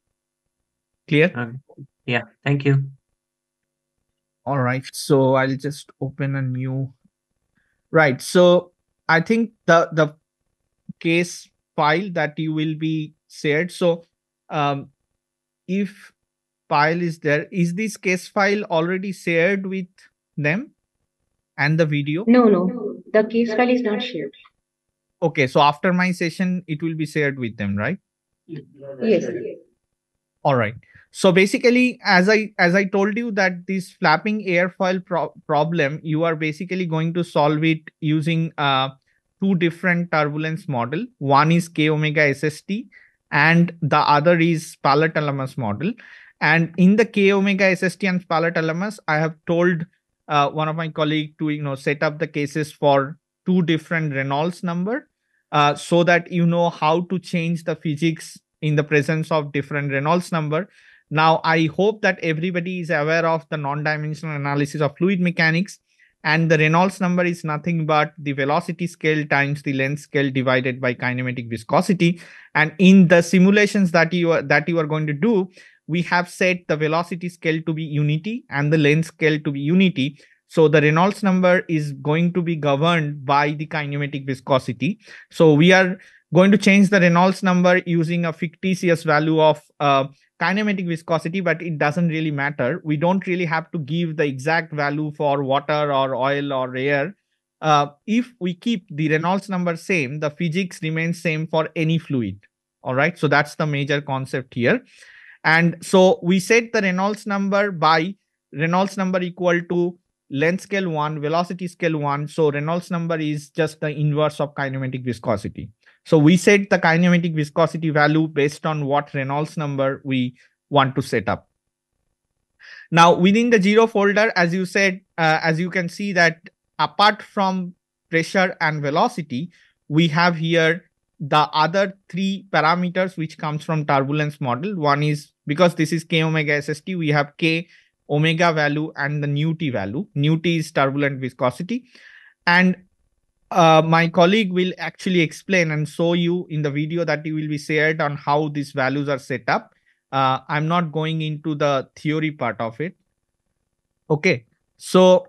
Clear? Okay. Yeah, thank you. All right. So I'll just open a new. Right. So I think the the case file that you will be shared. So um, if file is there, is this case file already shared with them and the video? No, no. The case file is not shared. Okay. So after my session, it will be shared with them, right? Yes. All right. So basically, as I as I told you that this flapping airfoil pro- problem, you are basically going to solve it using uh, two different turbulence model. One is K omega SST, and the other is Spalart-Allmaras model. And in the K omega SST and Spalart-Allmaras, I have told uh, one of my colleague to you know set up the cases for two different Reynolds number, uh, so that you know how to change the physics in the presence of different Reynolds number. Now, I hope that everybody is aware of the non-dimensional analysis of fluid mechanics. And the Reynolds number is nothing but the velocity scale times the length scale divided by kinematic viscosity. And in the simulations that you are, that you are going to do, we have set the velocity scale to be unity and the length scale to be unity. So the Reynolds number is going to be governed by the kinematic viscosity. So we are going to change the Reynolds number using a fictitious value of uh, kinematic viscosity, but it doesn't really matter. We don't really have to give the exact value for water or oil or air. Uh, if we keep the Reynolds number same, the physics remains same for any fluid. All right. So that's the major concept here. And so we set the Reynolds number by Reynolds number equal to length scale 1, velocity scale 1. So Reynolds number is just the inverse of kinematic viscosity. So we set the kinematic viscosity value based on what Reynolds number we want to set up. Now within the zero folder, as you said, uh, as you can see that apart from pressure and velocity, we have here the other three parameters which comes from turbulence model. One is because this is k omega SST, we have k omega value and the nu t value. Nu t is turbulent viscosity. And uh, my colleague will actually explain and show you in the video that will be shared on how these values are set up. Uh, I'm not going into the theory part of it. Okay, so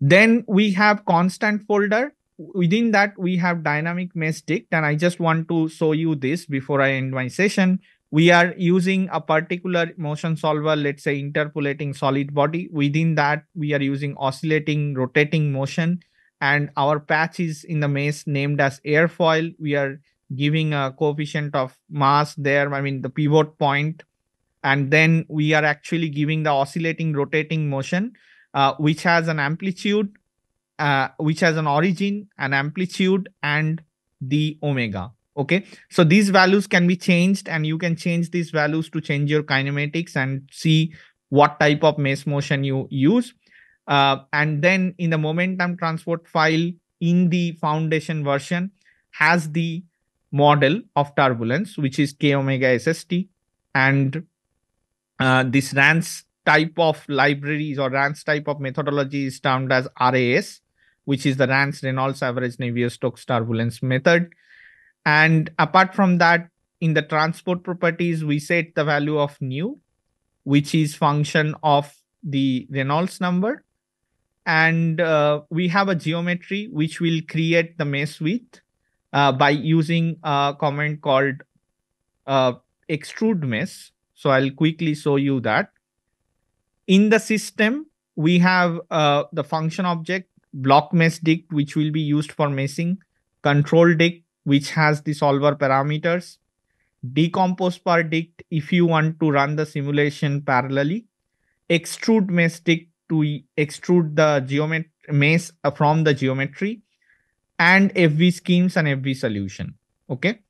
then we have constant folder. Within that, we have dynamicMeshDict, and I just want to show you this before I end my session. We are using a particular motion solver, let's say interpolating solid body. Within that, we are using oscillating, rotating motion and our patch is in the mesh named as airfoil. We are giving a coefficient of mass there, I mean the pivot point, and then we are actually giving the oscillating rotating motion, uh, which has an amplitude, uh, which has an origin, an amplitude, and the omega. Okay, so these values can be changed, and you can change these values to change your kinematics and see what type of mesh motion you use. Uh, and then in the momentum transport file in the foundation version has the model of turbulence, which is k omega SST. And uh, this RANS type of libraries or RANS type of methodology is termed as RAS, which is the RANS Reynolds average Navier-Stokes turbulence method. And apart from that, in the transport properties, we set the value of nu, which is function of the Reynolds number. And uh, we have a geometry which will create the mesh width uh, by using a command called uh, extrudeMesh. So I'll quickly show you that. In the system, we have uh, the function object blockMeshDict, which will be used for meshing, controlDict, which has the solver parameters, decomposeParDict if you want to run the simulation parallelly, extrudeMeshDict to extrude the geometry mesh uh, from the geometry, and fvSchemes and fvSolution. Okay.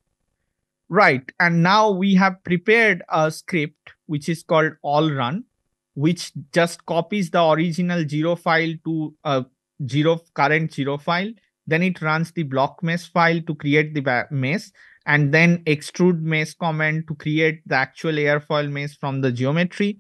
Right. And now we have prepared a script which is called Allrun, which just copies the original zero file to a zero current zero file. Then it runs the blockMesh file to create the mesh and then extrudeMesh command to create the actual airfoil mesh from the geometry.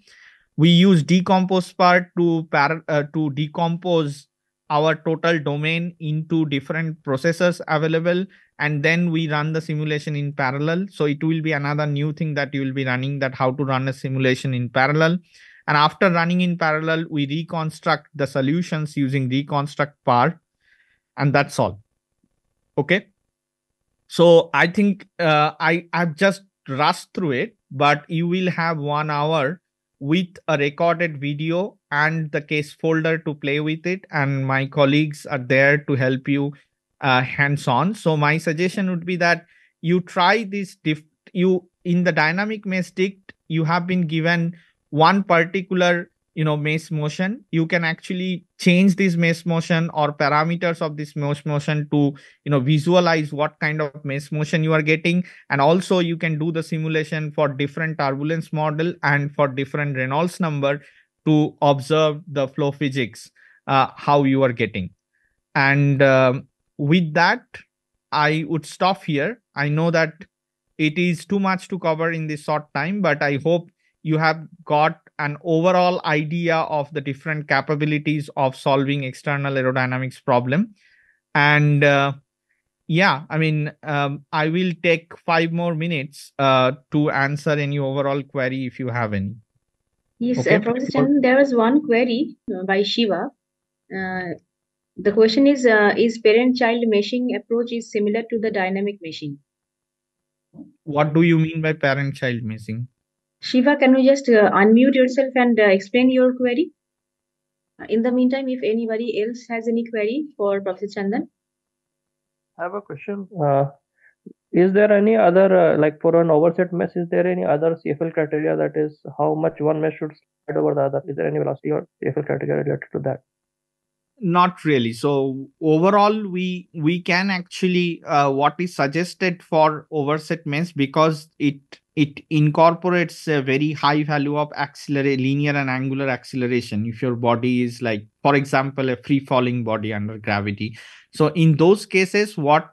We use decomposePar to, par uh, to decompose our total domain into different processors available and then we run the simulation in parallel. So it will be another new thing that you will be running that how to run a simulation in parallel. And after running in parallel we reconstruct the solutions using reconstructPar and that's all. Okay? So i think uh, i i've just rushed through it but you will have one hour with a recorded video and the case folder to play with it and my colleagues are there to help you uh, hands on. So my suggestion would be that you try this diff you in the dynamicMeshDict you have been given one particular you know mesh motion you can actually change this mesh motion or parameters of this mesh motion to you know visualize what kind of mesh motion you are getting. And also you can do the simulation for different turbulence model and for different reynolds number to observe the flow physics uh, how you are getting. And um, with that i would stop here. I know that it is too much to cover in this short time but i hope you have got an overall idea of the different capabilities of solving external aerodynamics problem. And uh, yeah i mean um, i will take five more minutes uh, to answer any overall query if you have any. Yes okay. uh, professor there was one query uh, by shiva. Uh, the question is uh, is parent child meshing approach is similar to the dynamic meshing? What do you mean by parent child meshing Shiva, can you just uh, unmute yourself and uh, explain your query? Uh, in the meantime, if anybody else has any query for Professor Chandan. I have a question. Uh, is there any other, uh, like for an overset mesh, is there any other CFL criteria that is how much one mesh should slide over the other? Is there any velocity or CFL criteria related to that? not really so overall we we can actually uh, what is suggested for overset mesh because it it incorporates a very high value of accelerate linear and angular acceleration. If your body is like for example a free falling body under gravity. So in those cases what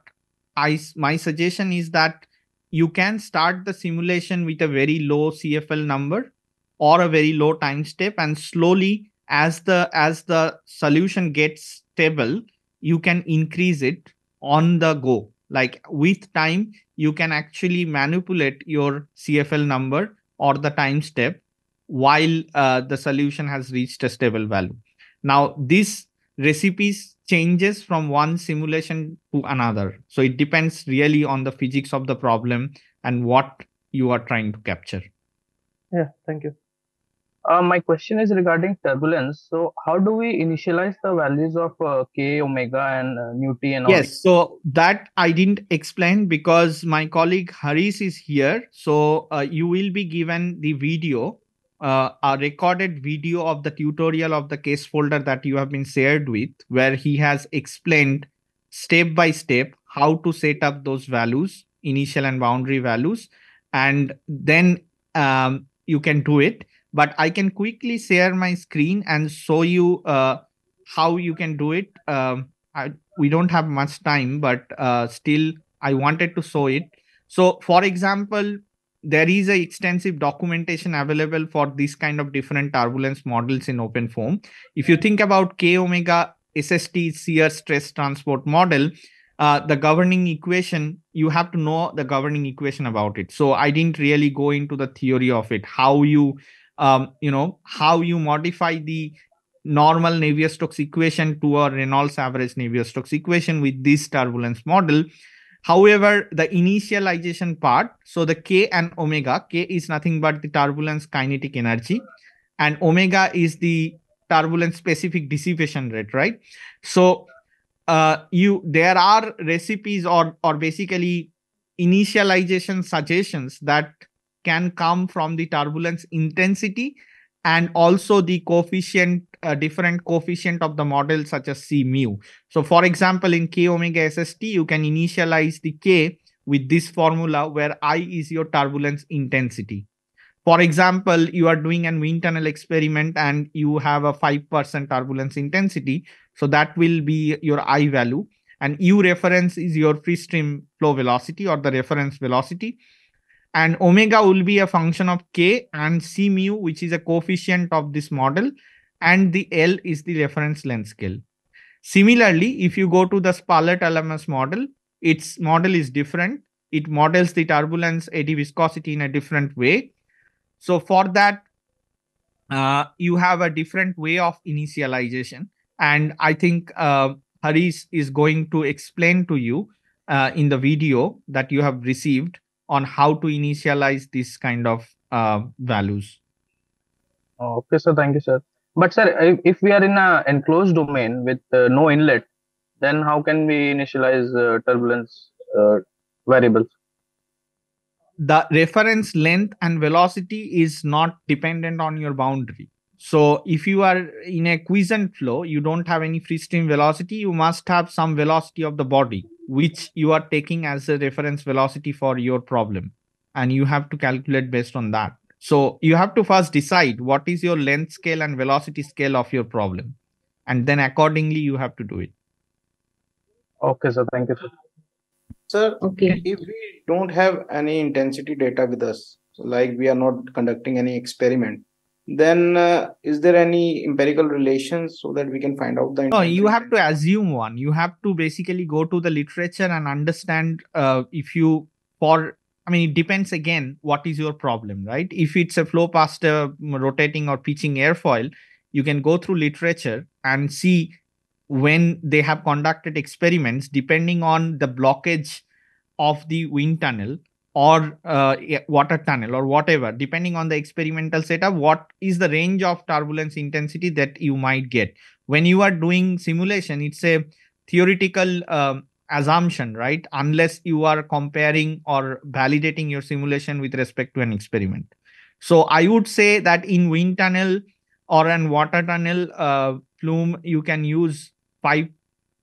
i my suggestion is that you can start the simulation with a very low cfl number or a very low time step and slowly as the as the solution gets stable you can increase it on the go like with time you can actually manipulate your cfl number or the time step while uh, the solution has reached a stable value. Now this recipes changes from one simulation to another. So it depends really on the physics of the problem and what you are trying to capture. Yeah thank you uh, my question is regarding turbulence. So, how do we initialize the values of uh, k, omega, and uh, nu t and all? Yes, so that I didn't explain because my colleague Harish is here. So, uh, you will be given the video, uh, a recorded video of the tutorial of the case folder that you have been shared with, where he has explained step by step how to set up those values, initial and boundary values, and then um, you can do it but I can quickly share my screen and show you uh, how you can do it. Um, I, we don't have much time, but uh, still, I wanted to show it. So, for example, there is a extensive documentation available for this kind of different turbulence models in OpenFOAM. If you think about K omega SST shear stress transport model, uh, the governing equation, you have to know the governing equation about it. So I didn't really go into the theory of it, how you, um, you know, how you modify the normal Navier-Stokes equation to a Reynolds average Navier-Stokes equation with this turbulence model. However, the initialization part, so the K and omega, K is nothing but the turbulence kinetic energy and omega is the turbulence specific dissipation rate, right? So uh, you there are recipes or or basically initialization suggestions that can come from the turbulence intensity and also the coefficient uh, different coefficient of the model such as c mu. So for example in k omega sst you can initialize the k with this formula where i is your turbulence intensity. For example you are doing an wind tunnel experiment and you have a 5% turbulence intensity. So that will be your i value. And u reference is your free stream flow velocity or the reference velocity and omega will be a function of k and c mu which is a coefficient of this model. And the l is the reference length scale. Similarly if you go to the Spalart Allmaras model its model is different. It models the turbulence eddy viscosity in a different way. So for that uh, you have a different way of initialization. And i think uh, Harish is going to explain to you uh, in the video that you have received on how to initialize this kind of uh, values. Okay, sir. Thank you, sir. But sir, if we are in a enclosed domain with uh, no inlet, then how can we initialize uh, turbulence uh, variables? The reference length and velocity is not dependent on your boundary. So if you are in a quiescent flow, you don't have any free stream velocity, you must have some velocity of the body which you are taking as a reference velocity for your problem. And you have to calculate based on that. So you have to first decide what is your length scale and velocity scale of your problem. And then accordingly you have to do it. Okay sir. Thank you sir. Sir Okay. if we don't have any intensity data with us so like we are not conducting any experiment then uh, is there any empirical relations so that we can find out the no you have to assume one. You have to basically go to the literature and understand uh, if you for i mean it depends again what is your problem right? If it's a flow past a rotating or pitching airfoil you can go through literature and see when they have conducted experiments depending on the blockage of the wind tunnel or uh, water tunnel or whatever depending on the experimental setup what is the range of turbulence intensity that you might get. When you are doing simulation it's a theoretical um, assumption right? Unless you are comparing or validating your simulation with respect to an experiment. So i would say that in wind tunnel or an water tunnel uh, plume you can use 5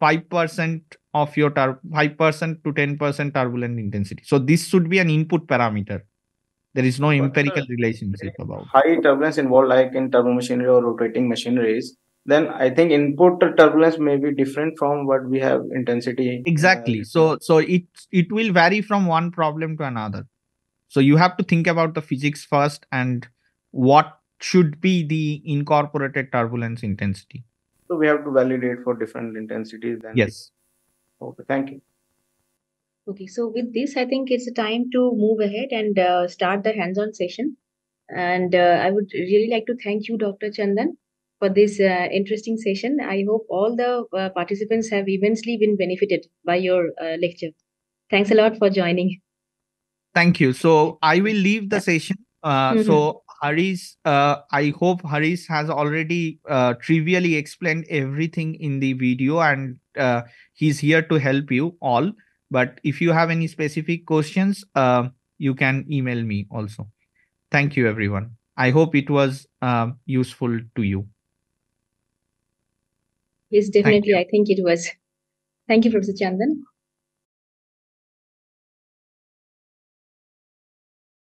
5% of your tur- 5% to 10% turbulent intensity. So this should be an input parameter. There is no But, empirical sir, relationship about high turbulence involved like in turbo machinery or rotating machineries then i think input turbulence may be different from what we have intensity uh, exactly. So so it it will vary from one problem to another. So you have to think about the physics first and what should be the incorporated turbulence intensity. So we have to validate for different intensities then yes okay thank you Okay, so with this, I think it's time to move ahead and uh, start the hands-on session. And uh, I would really like to thank you, Dr. Chandan, for this uh, interesting session. I hope all the uh, participants have immensely been benefited by your uh, lecture. Thanks a lot for joining. Thank you. So I will leave the session. Uh, Mhm. So Harish, uh, I hope Harish has already uh, trivially explained everything in the video, and uh, he's here to help you all. But if you have any specific questions, uh, you can email me also. Thank you, everyone. I hope it was um useful to you. Yes, definitely. I think it was. Thank you, Professor Chandan.